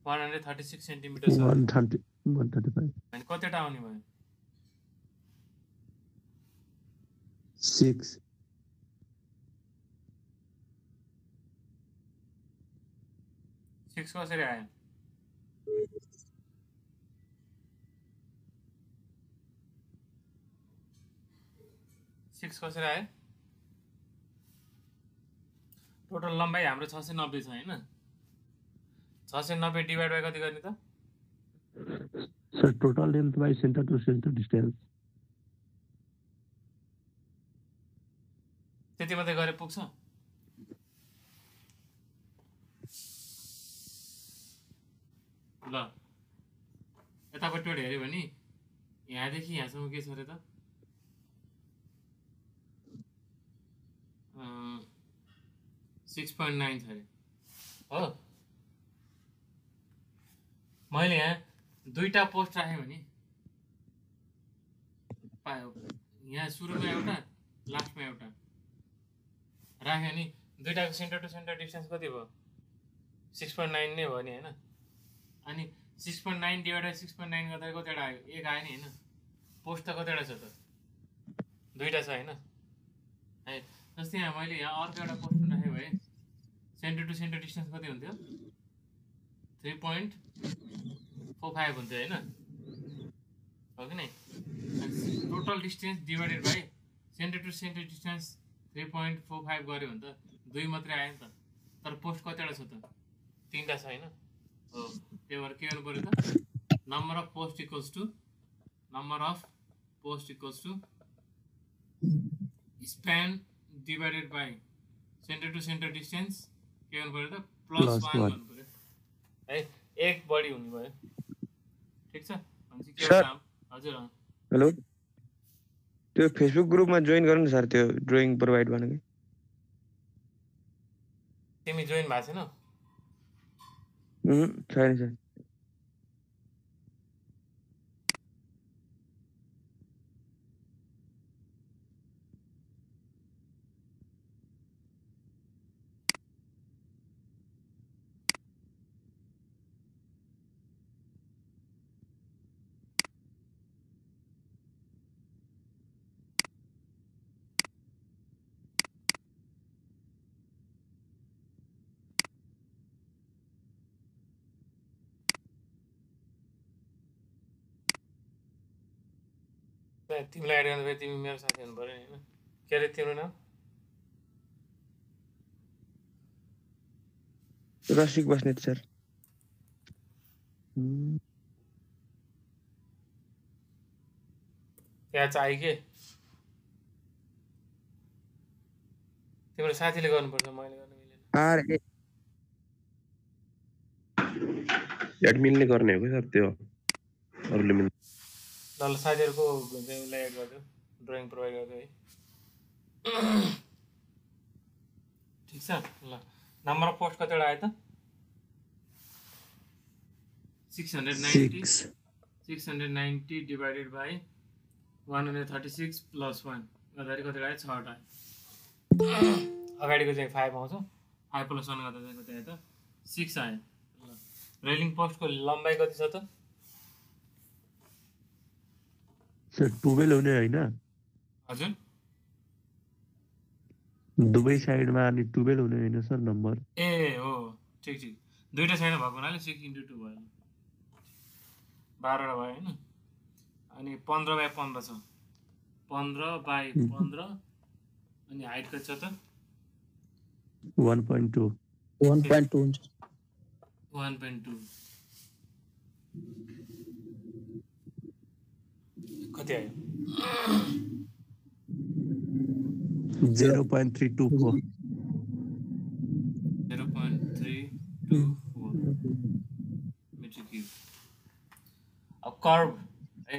one hundred thirty six centimetre छ one thirty one thirty five भने कतिवटा आउने भयो? सिक्स सिक्स कसरी आयो? सिक्स कसरी आयो? टोटल लम्बाइ हाम्रो छ सय नब्बे छ होइन? छ सय नब्बे डिभाइड बाई कति गर्ने त? Sir total length by centre to centre distance त्यति मात्रै गरे पुग्छ? ल यतापट्टिबाट हेऱ्यो भने यहाँदेखि यहाँसम्म के छ अरे त? सिक्स पोइन्ट नाइन छ अरे। हो? मैले यहाँ दुईवटा पोस्ट राखेँ भने पायो यहाँ सुरुमा एउटा लास्टमा एउटा। राख्यो नि दुइटाको सेन्टर टु सेन्टर डिस्टेन्स कति भयो? सिक्स पोइन्ट नाइन नै भयो नि होइन? अनि six point nine divide six point nine गर्दा कतिवटा आयो? एक आयो नि होइन? पोस्ट त कतिवटा छ त? दुइटा छ होइन? है जस्तै यहाँ मैले यहाँ अर्को एउटा पोस्ट राखेँ भए सेन्टर टु सेन्टर डिस्टेन्स कति हुन्थ्यो? थ्री फोर होइन? हो कि total distance divided by centre to centre distance three point four भने त दुई मात्रै आयो नि तर पोस्ट कतिवटा छ त? तिनवटा हो। के number of post equals to number of post equals to span divided by centre to centre distance के गर्नु पऱ्यो त प्लस वान. गर्नु पऱ्यो। है एक बढी हुने भयो। ठिक छ? हजुर। हेलो। त्यो फेसबुक ग्रुपमा जोइन गर्नु न सर त्यो ड्रइङ प्रोभाइड भनेको तिमी जोइन भएको छैनौ? छैन सर तिमीलाई एड गर्नु तिमी मेरो साथी हुनु पऱ्यो नि होइन? के अरे तिम्रो नाम? रसिक बस्नेत सर। त्यहाँ चाहिँ के? तिम्रो साथीले गर्नुपर्छ मैले गर्नु मिलेन। एडमिनले गर्ने हो कि सर त्यो? अरूले मिल्दैन। ल साथीहरूको चाहिँ उसलाई एड गरिदियो ड्रइङ प्रोभाइड गरिदियो है। ठिक छ ल। नम्बर अफ पोस्ट कतिवटा आयो त? Six hundred ninety. Six. Hundred ninety divided by one hundred thirty six plus one. गर्दाखेरि कति आयो? छवटा अगाडिको चाहिँ फाइभ आउँछ। फाइभ प्लस वान गर्दा चाहिँ कति आयो त? सिक्स आयो। ल। रेलिङ पोस्टको लम्बाइ कति छ त? सर टुवेल्भ हुने होइन। हजुर। दुवै साइडमा अनि टुवेल्भ हुने होइन सर नम्बर। ए हो ठिक ठिक। दुइटा छैन भएको हुनाले सिक्स इन्टु टू भयो। बाह्रवटा भयो होइन। अनि पन्ध्र बाई पन्ध्र छ। पन्ध्र बाई पन्ध्र अनि हाइट कति छ त। One point two. One point two हुन्छ। One point two. कति आयो zero point three two four. Zero point three two four. Metre cube अब कर्भ है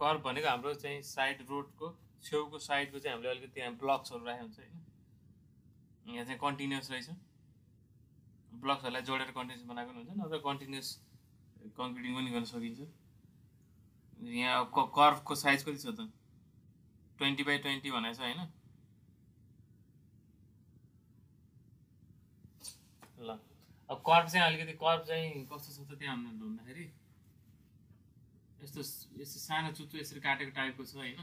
कर्भ भनेको हाम्रो चाहिँ साइड रोडको छेउको साइडको चाहिँ हामीले अलिकति त्यहाँ ब्लक्सहरू राखेको हुन्छ होइन? यहाँ चाहिँ कन्टिन्युस रहेछ। ब्लक्सहरूलाई जोडेर कन्टिन्युस बनाएको पनि हुन्छ नत्र कन्टिन्युस कङ्क्रिटिङ पनि गर्न सकिन्छ। यहाँ कर्भको साइज कति छ त। ट्वेन्टी बाई ट्वेन्टी भनेको छ होइन। ल। अब कर्भ चाहिँ अलिकति कर्भ चाहिँ कस्तो छ त त्यहाँ भन्दाखेरि यस्तो यस्तो सानो चुच्चो यसरी काटेको टाइपको छ होइन।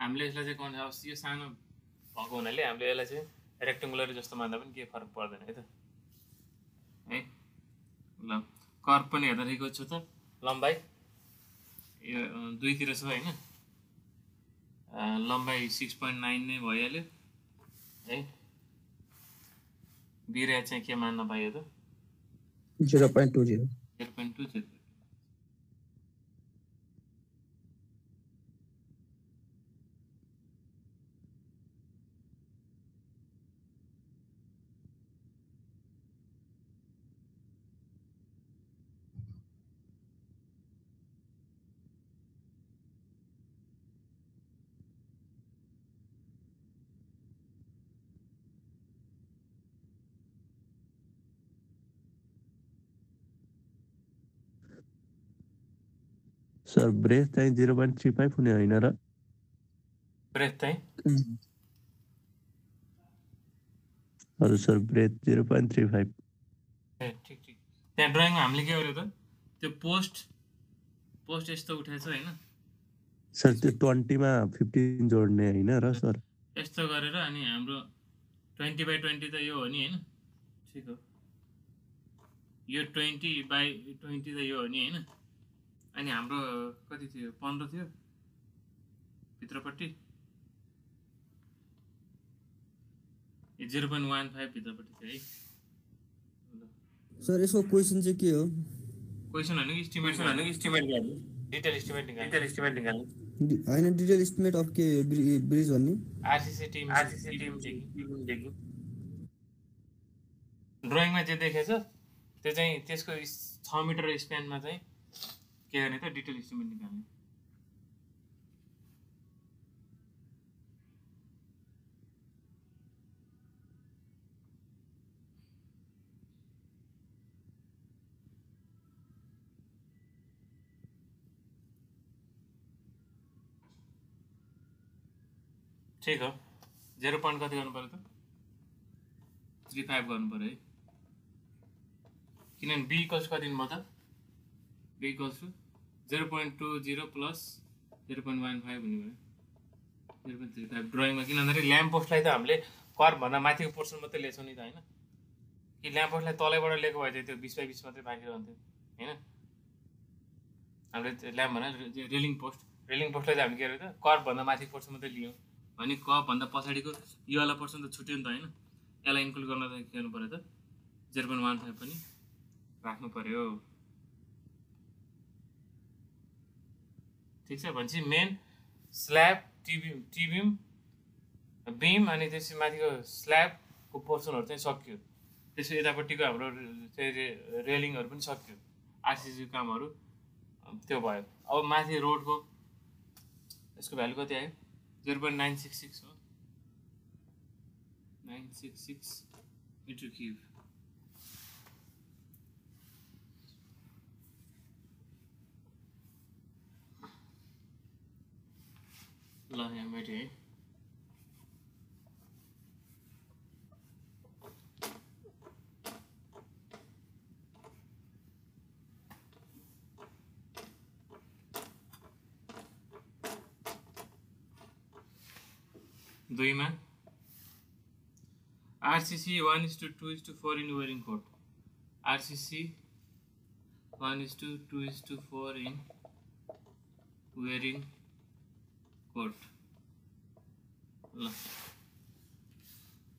हामीले यसलाई चाहिँ कन् अब यो सानो भएको हुनाले हामीले यसलाई चाहिँ रेक्टेङ्गुलर जस्तो मान्दा पनि केही फरक पर्दैन है त। है? ल। कर्भ पनि हेर्दा ठिकै छ त। लम्बाइ? यो दुईतिर छ होइन? लम्बाइ सिक्स पोइन्ट नाइन नै भइहाल्यो। है? बिरा चाहिँ के मान्न पाइयो त? Zero point two zero. Zero point two zero. Sir breadth चाहिँ जिरो पोइन्ट थ्री फाइभ हुने होइन र? ब्रेथ चाहिँ? हजुर sir breadth zero point three five ए ठिक ठिक। त्यहाँ ड्रइङमा हामीले के गर्यो त? त्यो पोस्ट पोस्ट यस्तो उठाएछ होइन? सर त्यो ट्वेन्टीमा फिफ्टिन जोड्ने होइन र सर? यस्तो गरेर अनि हाम्रो ट्वेन्टी बाई ट्वेन्टी त यो हो नि होइन? ठिक हो। यो ट्वेन्टी बाई ट्वेन्टी त यो हो नि होइन? अनि हाम्रो कति थियो? पन्ध्र थियो? भित्रपट्टि? ए जिरो पोइन्ट वान फाइभ भित्रपट्टि थियो है। सर यसको क्वेसन चाहिँ के हो? क्वेसन भनेको इस्टिमेट भनेको इस्टिमेट गर्नु डिटेल इस्टिमेट निकाल्नु? डिटेल इस्टिमेट निकाल्नु। होइन डिटेल इस्टिमेट अफ के ब्रि- ब्रिज भन्ने? आरसिसी टिम आरसिसी टिम ड्रइङमा जे देखेछ त्यो चाहिँ त्यसको छ मिटर स्प्यानमा चाहिँ के गर्ने त डिटेल इस्टिमेट निकाल्ने। ठिक हो। जेरो पोइन्ट कति गर्नु पऱ्यो त? थ्री फाइभ गर्नु पऱ्यो है। किनभने बी इक्वल्स कति दिनुभयो त? Equals to zero point two zero plus zero point one five हुने भयो। जेरो पोइन्ट थ्री फाइभ ड्रइङमा किन भन्दाखेरि ल्याम्प पोस्टलाई त हामीले कर्भभन्दा माथिको पोर्सन मात्रै लिएछौँ नि त होइन? कि ल्याम्प पोस्टलाई तलैबाट लिएको भए त्यो बिस बाई बिस मात्रै बाँकी रहन्थ्यो होइन? हामीले ल्याम्प भनेर रेलिङ पोस्ट रेलिङ पोस्टलाई चाहिँ हामीले के गर्यो त कर्भभन्दा माथिको पोर्सन मात्रै लियौँ। भने कभन्दा पछाडिको योवाला पर्सन त छुट्यो नि त होइन? यसलाई इन्क्लुड गर्न त के गर्नु पऱ्यो त? जेरो पोइन्ट वान फाइभ पनि राख्नु पऱ्यो। ठिक छ? भनेपछि मेन स्ल्याब टिबिम टिबिम बिम अनि त्यसपछि माथिको स्ल्याबको पोर्सनहरू चाहिँ सक्यो। त्यसपछि यतापट्टिको हाम्रो चाहिँ रे- रेलिङहरू पनि सक्यो। आरसिसीको कामहरू त्यो भयो। अब माथि रोडको यसको भ्यालु कति आयो? Zero point nine six six हो। Nine six six metre cube ल यहाँ मेट्यो है दुईमा RCC one is to two is to four in wearing coat RCC one is to two is to four in wearing coat ल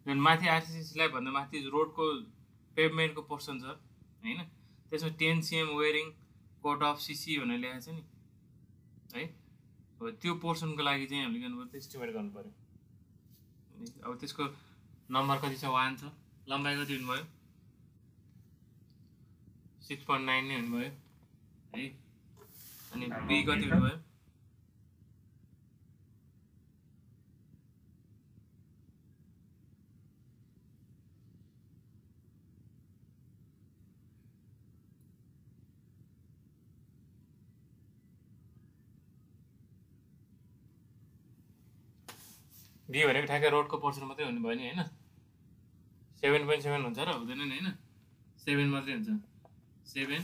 जुन माथि आरसिसीलाई भन्दा माथि रोडको पेभमेन्टको पोर्सन छ होइन? त्यसमा ten CM wearing coat of CC भनेर लेखेको छ नि है? अब त्यो पोर्सनको लागि चाहिँ हामीले गर्नु पऱ्यो एस्टिमेट गर्नु पऱ्यो। अब त्यसको नम्बर कति छ वान छ। लम्बाइ कति हुनुभयो? सिक्स पोइन्ट नाइन नै हुनुभयो है? अनि बी कति हुनुभयो? बी भनेको ठ्याक्कै रोडको पोर्सन मात्रै हुनुभयो नि होइन? सेभेन पोइन्ट सेभेन हुन्छ र हुँदैन नि होइन? सेभेन मात्रै हुन्छ। सेभेन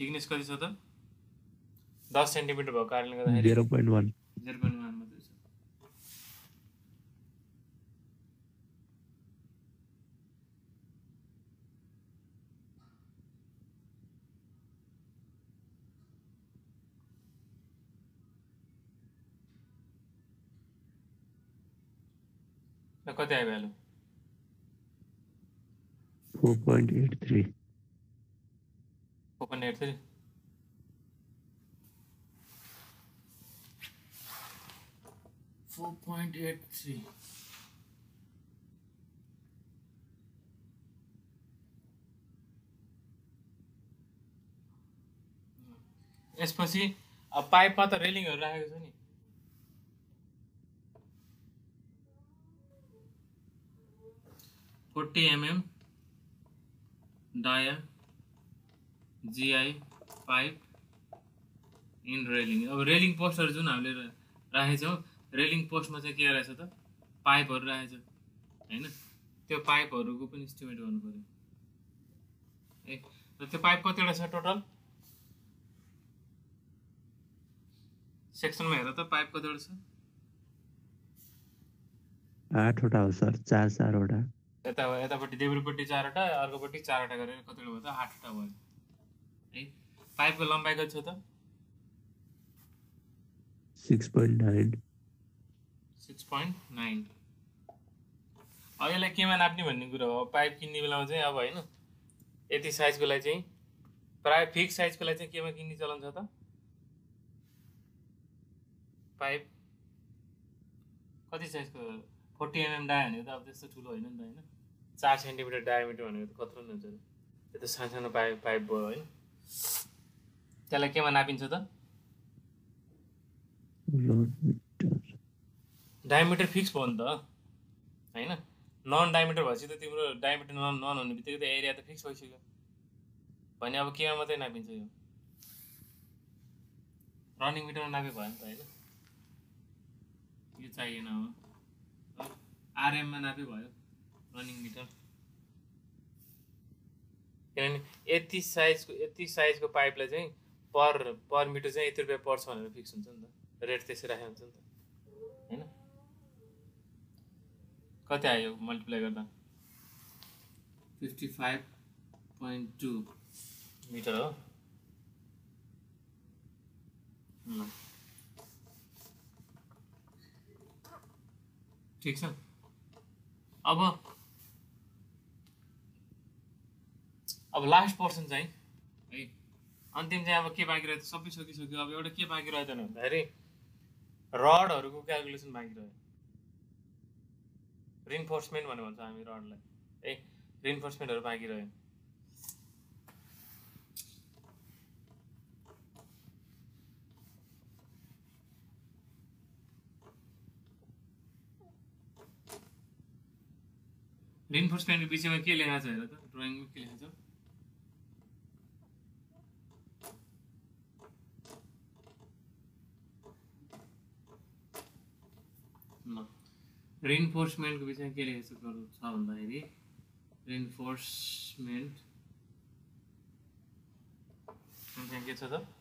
थिकनेस कति छ त? दस सेन्टिमिटर भएको कारणले गर्दाखेरि कति आयो value four point eight three open eight three four eight three यसपछि अब पाइपमा त रेलिङहरू राखेको छ नि forty MM dia GI pipe in railing. अब रेलिङ पोस्टहरू जुन हामीले राखेछौँ रेलिङ पोस्टमा चाहिँ के रहेछ त? पाइपहरू राखेछ होइन? त्यो पाइपहरूको पनि इस्टिमेट गर्नु पऱ्यो है र त्यो पाइप कतिवटा छ टोटल? सेक्सनमा हेर त पाइप कतिवटा छ? आठवटा हो सर चार चारवटा। यता यतापट्टि देब्रेपट्टि चारवटा अर्कोपट्टि चारवटा गरेर कतिवटा भयो त? आठवटा भयो। है? पाइपको लम्बाइ कति छ त? Six point nine. Six point nine. अब यसलाई केमा नाप्ने भन्ने कुरो हो। पाइप किन्ने बेलामा चाहिँ अब होइन यति साइजको लागि चाहिँ प्रायः फिक्स साइजको लागि चाहिँ केमा किन्ने चलन छ त? पाइप कति साइजको फोर्टी एमएम डाय भनेको त अब त्यस्तो ठुलो होइन नि त होइन। चार सेन्टिमिटर डायमिटर भनेको त कत्रो नि। हुन्छ त्यो त सानो सानो पाइप पाइप भयो है। त्यसलाई केमा नापिन्छ त? डायमिटर। फिक्स भयो नि त। होइन? नन डायमिटर भएपछि त तिम्रो डायमिटर नन नन हुने बित्तिकै त एरिया त फिक्स भइसक्यो। भने अब केमा मात्रै नापिन्छ यो? रनिङ मिटरमा नापे भयो नि त होइन। यो चाहिएन अब। आरएममा नापे भयो रनिङ मिटर किनभने यति साइजको यति साइजको पाइपलाई चाहिँ पर पर मिटर चाहिँ यति रुपियाँ पर्छ भनेर फिक्स हुन्छ नि त। रेट त्यसै राखेको हुन्छ नि त। होइन? कति आयो मल्टिप्लाई गर्दा? Fifty five point two metre हो। ठिक छ। अब अब लास्ट पर्सन चाहिँ है अन्तिम चाहिँ अब के बाँकी रह्यो त सबै सकिसक्यो अब एउटा के बाँकी रह्यो त भन्दाखेरि रडहरूको क्यालकुलेसन बाँकी रह्यो। रिन्फोर्समेन्ट भनेर भन्छ हामी रडलाई। है रिन्फोर्समेन्टहरू बाँकी रह्यो। रिन्फोर्समेन्टको विषयमा के लेखाएको छ हेर त ड्रइङमा के लेखाएको छ ल रिन्फोर्समेन्टको विषयमा के लेखेको छ भन्दाखेरि रिन्फोर्समेन्ट के छ त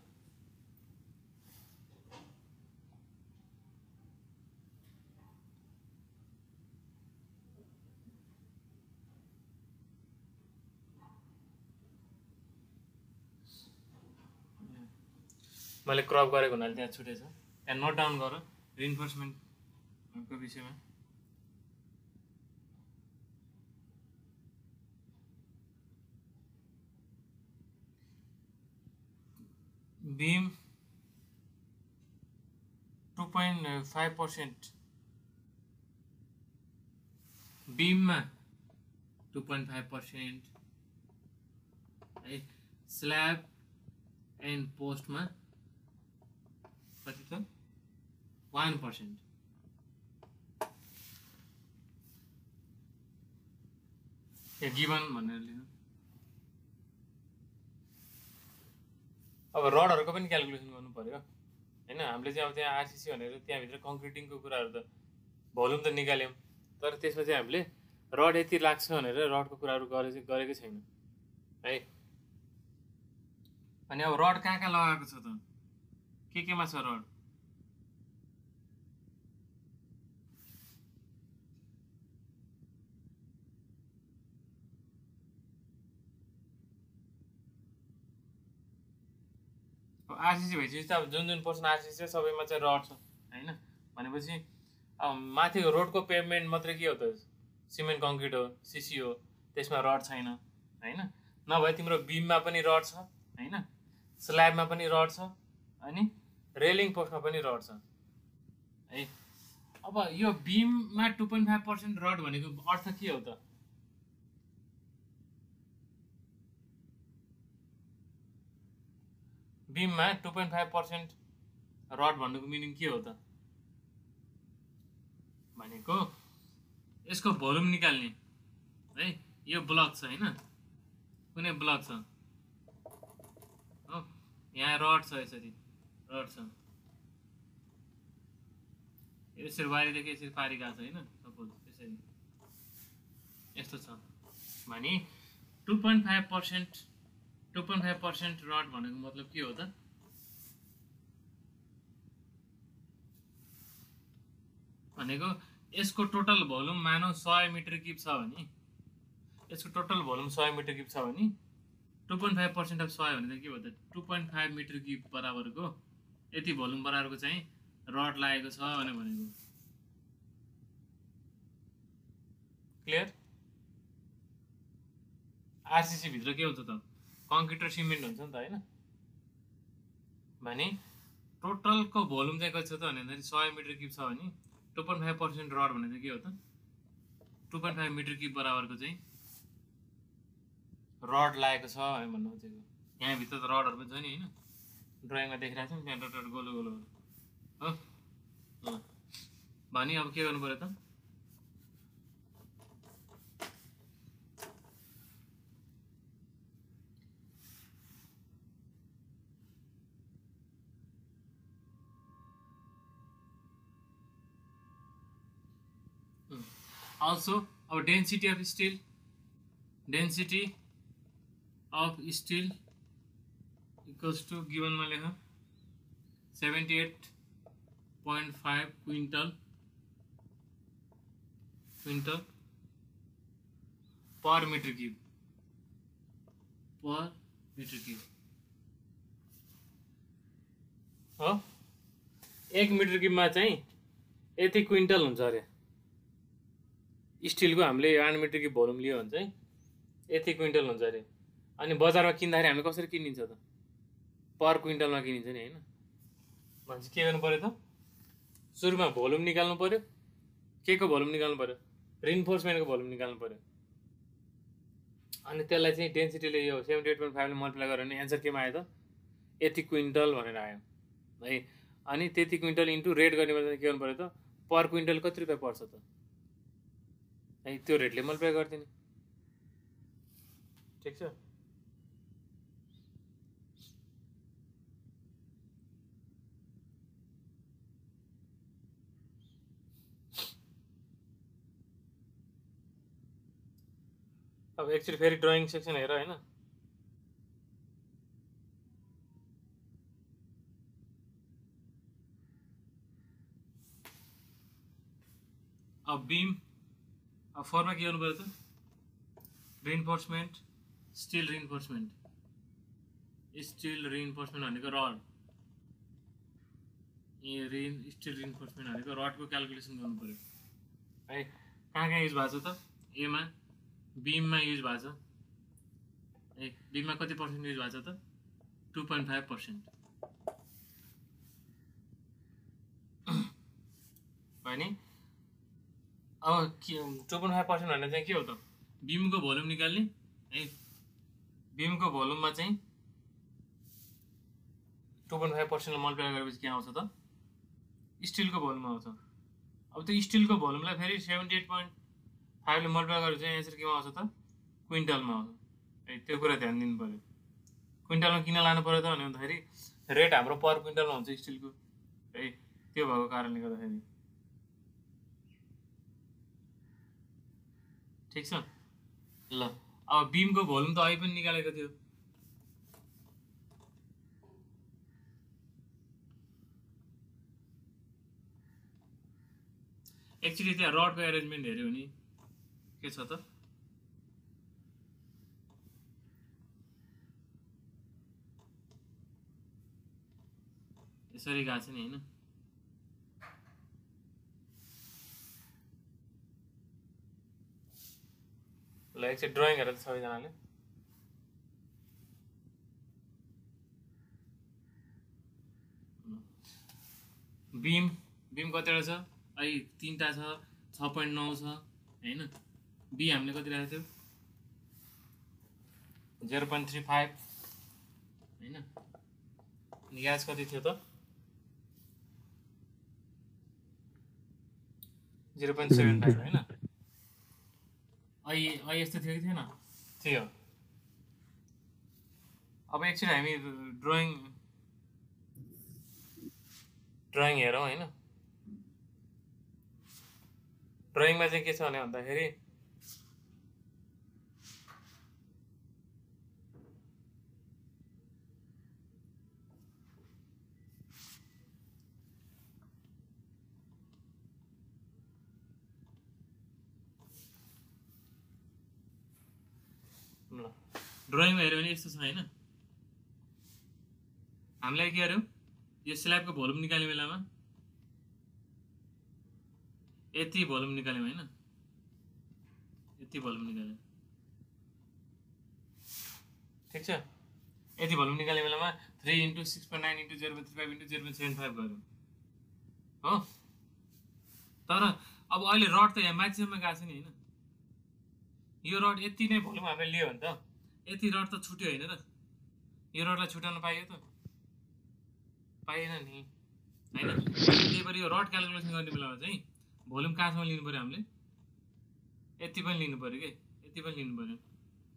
मैले क्रप गरेको हुनाले त्यहाँ छुटेछ। त्यहाँ नोट डाउन गर रिइन्फोर्समेन्टको विषयमा। Beam two point five percent बिममा two point five percent है स्ल्याब एन्ड पोस्टमा कति त वान पर्सेन्ट। ए गिभन भनेर लिनु। अब रडहरूको पनि क्यालकुलेसन गर्नु पऱ्यो होइन हामीले चाहिँ अब त्यहाँ आरसिसी भनेर त्यहाँभित्र कङ्क्रिटिङको कुराहरू त भोल्युम त निकाल्यौँ तर त्यसमा चाहिँ हामीले रड यति लाग्छ भनेर रडको कुराहरू गरे गरेकै छैन। है? अनि अब रड कहाँ कहाँ लगाएको छ त? के केमा छ रड आरसिसी भइसकेपछि त अब जुन जुन पर्सन आरसिसी छ सबैमा चाहिँ रड छ होइन भनेपछि अब माथिको रोडको पेभमेन्ट मात्रै के हो त सिमेन्ट कङ्क्रिट हो सिसी हो त्यसमा रड छैन होइन नभए तिम्रो बिममा पनि रड छ होइन स्ल्याबमा पनि रड छ अनि रेलिङ पोस्टमा पनि रड छ। है अब यो बिममा two point five percent rod भनेको अर्थ के हो त? बिममा two point five percent rod भन्नुको मिनिङ के हो त? भनेको यसको भोल्युम निकाल्ने है यो ब्लक छ होइन कुनै ब्लक छ। हो यहाँ रड छ यसरी। रड छ यसरी वारीदेखि यसरी पारी छ होइन सपोज यसरी। यस्तो छ। भने two point five percent two point five percent rod भनेको मतलब के हो त? भनेको यसको टोटल भोल्युम मानौ सय मिटर किप छ भने यसको टोटल भोल्युम सय मिटर किप छ भने two point five percent of सय भने त के भयो त? Two point five metre cube बराबरको यति भोल्युम बराबरको चाहिँ रड लागेको छ भनेर भनेको। क्लियर आरसिसी भित्र के हुन्छ त? कङ्क्रिट र सिमेन्ट हुन्छ नि त होइन? भने टोटलको भोल्युम चाहिँ कति छ त भन्दाखेरि सय मिटर किप छ भने two point five percent rod भने चाहिँ के हो त? Two point five metre cube बराबरको चाहिँ रड लागेको छ भने भन्नु खोजेको यहाँभित्र त रडहरू पनि छ नि होइन? ड्रइङमा देखिरहेको छ नि त्यहाँ डट गोलो गोलो हो अँ। भने अब के गर्नु पऱ्यो त also our density of steel density of steel equals to given मा लेख 78.5 quintal quintal per metre cube per metre cube हो? एक मिटर क्युबमा चाहिँ यति क्विन्टल हुन्छ अरे। स्टिलको हामीले वान मिटर क्युब भोल्युम लियो भने चाहिँ यति क्विन्टल हुन्छ अरे। अनि बजारमा किन्दाखेरि हामीले कसरी किनिन्छ त? पर क्विन्टलमा किनिन्छ नि होइन भनेपछि के गर्नु पऱ्यो त? सुरुमा भोल्युम निकाल्नु पऱ्यो के को भोल्युम निकाल्नु पऱ्यो रिइन्फोर्समेन्टको भोल्युम निकाल्नु पऱ्यो अनि त्यसलाई चाहिँ डेन्सिटीले यो सेभेन्टी एट पोइन्ट फाइभले मल्टिप्लाई गरेर भने एन्सर केमा आयो त? यति क्विन्टल भनेर आयो। है? अनि त्यति क्विन्टल इन्टु रेट गर्ने बेला के गर्नु पऱ्यो त? पर क्विन्टल कति रुपियाँ पर्छ त? है त्यो रेटले मल्टिप्लाई गरिदिने। ठिक छ? अब एकचोटि फेरि ड्रइङ सेक्सन हेर होइन? अब बिम अब फोरमा के गर्नु पऱ्यो त? Reinforcement steel reinforcement steel reinforcement भनेको रड ए रिन स्टिल रिइन्फोर्समेन्ट भनेको रडको क्यालकुलेसन गर्नु पऱ्यो। है कहाँ कहाँ युज भएको छ त? एमा बिममा युज भएको छ। ए बिममा कति पर्सेन्ट युज भएको छ त? Two point five percent. भयो नि अब के टु पोइन्ट फाइभ पर्सेन्ट भन्ने चाहिँ के हो त? बिमको भोल्युम निकाल्ने। है बिमको भोल्युममा चाहिँ टु पोइन्ट फाइभ पर्सेन्टले मल्टिप्लाई गरेपछि के आउँछ त? स्टिलको भोल्युम आउँछ। अब त्यो स्टिलको भोल्युमलाई फेरि सेभेन्टी एट पोइन्ट फाइभले मल्टिप्लाई गरेर चाहिँ एन्सर केमा आउँछ त? क्विन्टलमा आउँछ। है त्यो कुरा ध्यान दिनु पऱ्यो। क्विन्टलमा किन लानु पऱ्यो त भने भन्दाखेरि रेट हाम्रो पर क्विन्टलमा हुन्छ स्टिलको है त्यो भएको कारणले गर्दाखेरि। ठिक छ? ल अब बिमको भोल्युम त अहिले पनि निकालेको थियो। एक्चुली त्यहाँ रडको एरेन्जमेन्ट हेऱ्यो भने के छ त? यसरी गएको छ नि होइन? ल एकचोटि ड्रइङ हेर त सबैजनाले। बिम बिम कतिवटा छ? अहिले तिनवटा छ छ पोइन्ट नौ छ होइन? बी हामीले कति राखेको थियो? जेरो पोइन्ट थ्री फाइभ होइन? अनि ग्यास कति थियो त? जिरो पोइन्ट सेभेन फाइभ होइन? अहिले अहिले यस्तो थियो कि थिएन? थियो। अब एकछिन हामी ड्रइङ ड्रइङ हेरौँ होइन? ड्रइङमा चाहिँ के छ भने भन्दाखेरि ल। ड्रइङमा हेऱ्यो भने यस्तो छ होइन? हामीलाई के गर्यो? यो स्ल्याबको भोल्युम निकाल्ने बेलामा यति भोल्युम निकाल्यौँ होइन? यति भोल्युम निकाल्यौँ। ठिक छ? यति भोल्युम निकाल्ने बेलामा three into six point nine into zero three five into zero point seven five गऱ्यौँ हो? तर अब अहिले रड त यहाँ म्याक्सिमममा गएको छ नि होइन? यो रड यति नै भोल्युम हामीले लियो भने त यति रड त छुट्यो होइन त। यो रडलाई छुट्याउन पाइयो त। पाइएन नि। होइन? त्यही भएर यो रड क्यालकुलेसन गर्ने बेलामा चाहिँ भोल्युम कहाँसम्म लिनु पऱ्यो हामीले? यति पनि लिनु पऱ्यो कि? यति पनि लिनु पऱ्यो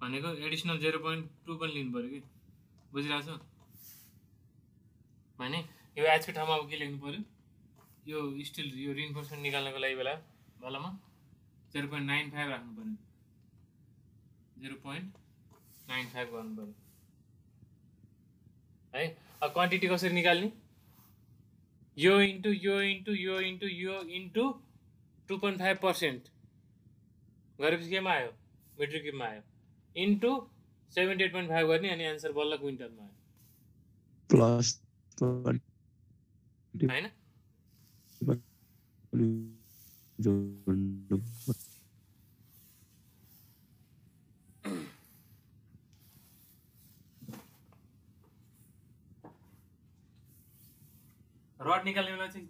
भनेको एडिसनल जेरो पोइन्ट टू पनि लिनु पऱ्यो कि? बुझिरहेको छ? भने यो एचको ठाउँमा अब के लेख्नु पऱ्यो यो स्टिल यो रिइन्फोर्समेन्ट निकाल्नको लागि बेला बेलामा जेरो पोइन्ट नाइन फाइभ राख्नु पऱ्यो जेरो पोइन्ट नाइन फाइभ गर्नु है अब क्वान्टिटी कसरी निकाल्ने। यो इन्टु यो इन्टु यो इन्टु यो into two point five percent गरेपछि केमा आयो? मेट्रिक क्युबमा आयो। Into seventy eight point five गर्ने अनि एन्सर बल्ल क्विन्टलमा आयो। प्लस होइन रड निकाल्ने बेला चाहिँ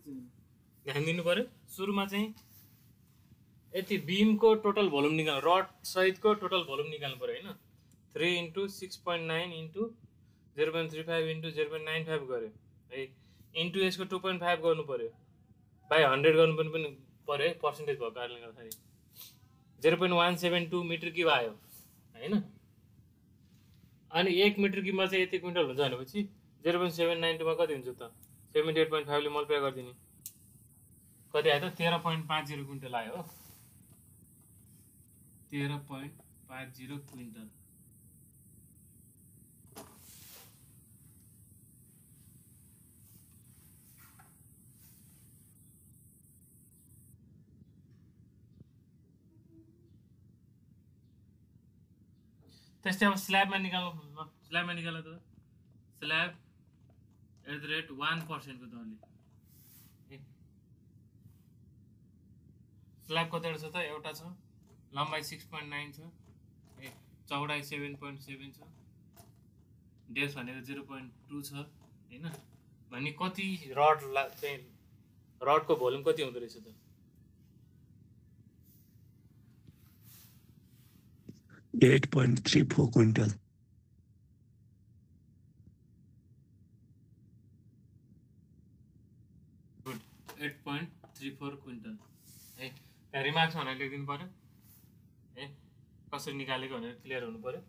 ध्यान दिनु पऱ्यो सुरुमा चाहिँ यति बिमको टोटल भोल्युम निकाल रड सहितको टोटल भोल्युम निकाल्नु पऱ्यो होइन। Three into six point nine into zero point three five into zero point nine five गऱ्यो है इन्टु यसको टु पोइन्ट फाइभ गर्नु पऱ्यो बाई हन्ड्रेड गर्नु पनि पनि पऱ्यो है पर्सेन्टेज भएको कारणले गर्दाखेरि। Zero point one seven two metre cube आयो होइन। अनि एक मिटर किबमा चाहिँ यति क्विन्टल हुन्छ भनेपछि जेरो पोइन्ट सेभेन नाइन टूमा कति हुन्छ त? सेभेन्टी एट पोइन्ट फाइभले मल्टिप्लाई गरिदिने। कति आयो त? तेह्र पोइन्ट पाँच जिरो क्विन्टल आयो। हो तेह्र पोइन्ट पाँच जिरो क्विन्टल। त्यस्तै अब स्ल्याबमा निकाल्नु स्ल्याबमा निकाल्नु त slab at the rate one पर्सेन्टको दरले। स्ल्याब कतिवटा छ त? एउटा छ। लम्बाइ सिक्स पोइन्ट नाइन छ। ए चौडाइ सेभेन पोइन्ट सेभेन छ। डेप्थ भनेको जिरो पोइन्ट टू छ होइन? भने कति रड ला चाहिँ रडको भोल्युम कति हुँदो रहेछ त? Eight point three four quintal eight point three four quintal. है त्यहाँ रिमार्क्स भनेर लेखिदिनु पऱ्यो है कसरी निकालेको भनेर क्लियर हुनु पऱ्यो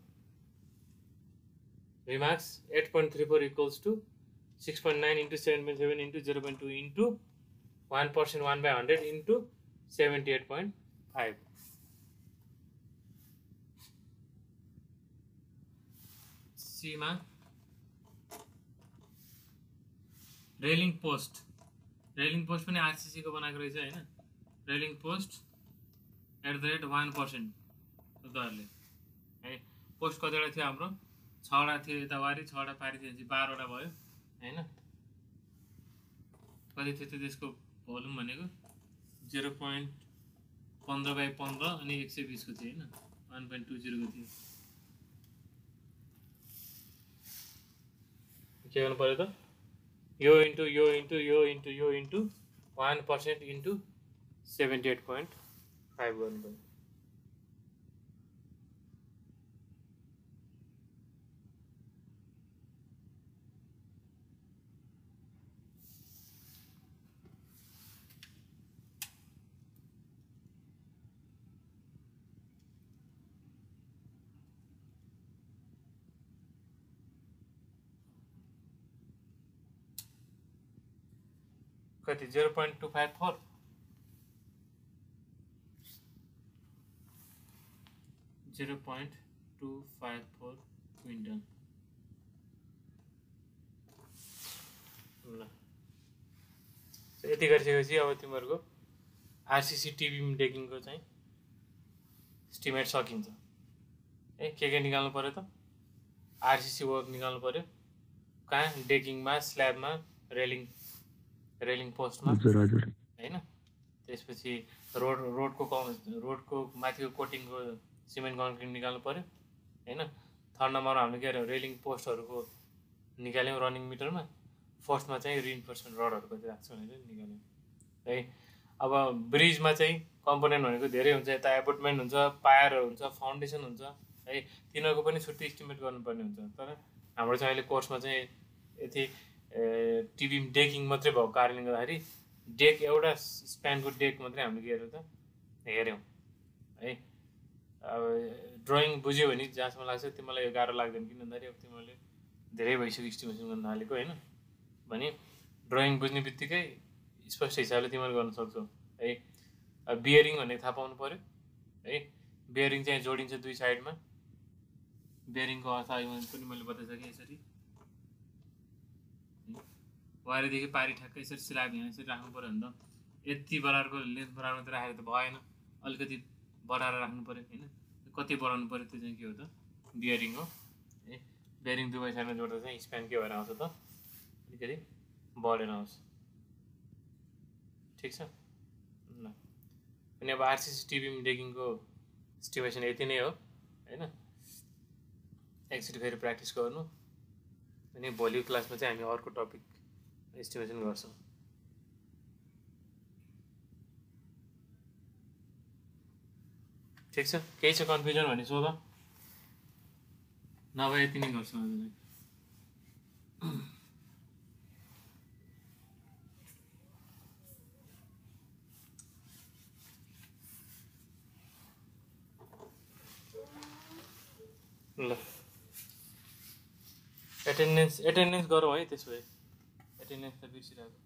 remarks eight point three four equals to six point nine into seven point seven into zero point two into one percent one by hundred into seventy eight point five Seema railing post railing post पनि आरसिसीको बनाएको रहेछ होइन? Railing post at the rate one percent दरले है post कतिवटा थियो हाम्रो? छवटा थियो यतावारि छवटा पारि थियो भने बाह्रवटा भयो होइन? कति थियो त त्यसको भोल्युम भनेको? जिरो पोइन्ट पन्ध्र बाई पन्ध्र अनि एक सय बिसको थियो होइन? वान पोइन्ट टू जिरोको थियो। के गर्नु पऱ्यो त? u into u into u into u into 1% into 78.51 कति zero point two five four zero point two five four quintal ल। यति गरिसकेपछि अब तिमीहरूको आरसिसी टिभी डेकिङको चाहिँ इस्टिमेट सकिन्छ। ए के के निकाल्नु पऱ्यो त? आरसिसी वर्क निकाल्नु पऱ्यो कहाँ? डेकिङमा स्ल्याबमा रेलिङ रेलिङ पोस्टमा। होइन? त्यसपछि रोड रोडको क रोडको माथिको कोटिङको सिमेन्ट कङ्क्रिट निकाल्नु पऱ्यो होइन? थर्ड नम्बरमा हामीले के अरे रेलिङ पोस्टहरूको निकाल्यौँ रनिङ मिटरमा। फर्स्टमा चाहिँ रिइन्फोर्समेन्ट रडहरू कति राख्छौँ भनेर निकाल्यौँ। है? अब ब्रिजमा चाहिँ कम्पोनेन्ट भनेको धेरै हुन्छ। यता एपोर्टमेन्ट हुन्छ पायरहरू हुन्छ फाउन्डेसन हुन्छ। है? तिनीहरूको पनि छुट्टै इस्टिमेट गर्नुपर्ने हुन्छ। तर हाम्रो चाहिँ अहिले कोर्समा चाहिँ यति टिभी डेकिङ मात्रै भएको कारणले गर्दाखेरि डेक एउटा स्प्यानको डेक मात्रै हामीले के त हेऱ्यौँ। है अब ड्रइङ बुझ्यो भने जहाँसम्म लाग्छ तिमीलाई यो गाह्रो लाग्दैन किन भन्दाखेरि अब तिमीले धेरै भइसक्यो इस्टिमेसन गर्न थालेको होइन? भने ड्रइङ बुझ्ने बित्तिकै स्पष्ट हिसाबले तिमीले गर्न सक्छौ। है अब बियरिङ भनेको थाहा पाउनु पऱ्यो है बियरिङ चाहिँ जोडिन्छ दुई साइडमा। बियरिङको अर्थ पनि मैले बताइसकेँ यसरी। वारीदेखि पारी ठ्याक्कै यसरी सिलाएको यहाँ यसरी राख्नु पऱ्यो भने त। यति बराबरको लेन्थ बराबर मात्रै राखेर त भएन। अलिकति बढाएर राख्नु पऱ्यो होइन। कति बढाउनु पऱ्यो त्यो चाहिँ के हो त? बियरिङ हो। है बियरिङ दुवै साइडमा जोड्दा चाहिँ स्प्यान के भएर आउँछ त? अलिकति बढेर आउँछ। ठिक छ? ल। अनि अब आरसिसी टिभी डेकिङको इस्टिमेसन यति नै हो होइन? एकचोटि फेरि प्र्याक्टिस गर्नु। अनि भोलिको क्लासमा चाहिँ हामी अर्को टपिक एस्टिमेसन गर्छौँ। ठिक छ? केही छ कन्फ्युजन भने सोध। नभए यति नै गर्छौँ आजलाई ल। एटेन्डेन्स एटेन्डेन्स गरौँ है त्यसो भए। एटेन्डेन्स त बिर्सिरहेको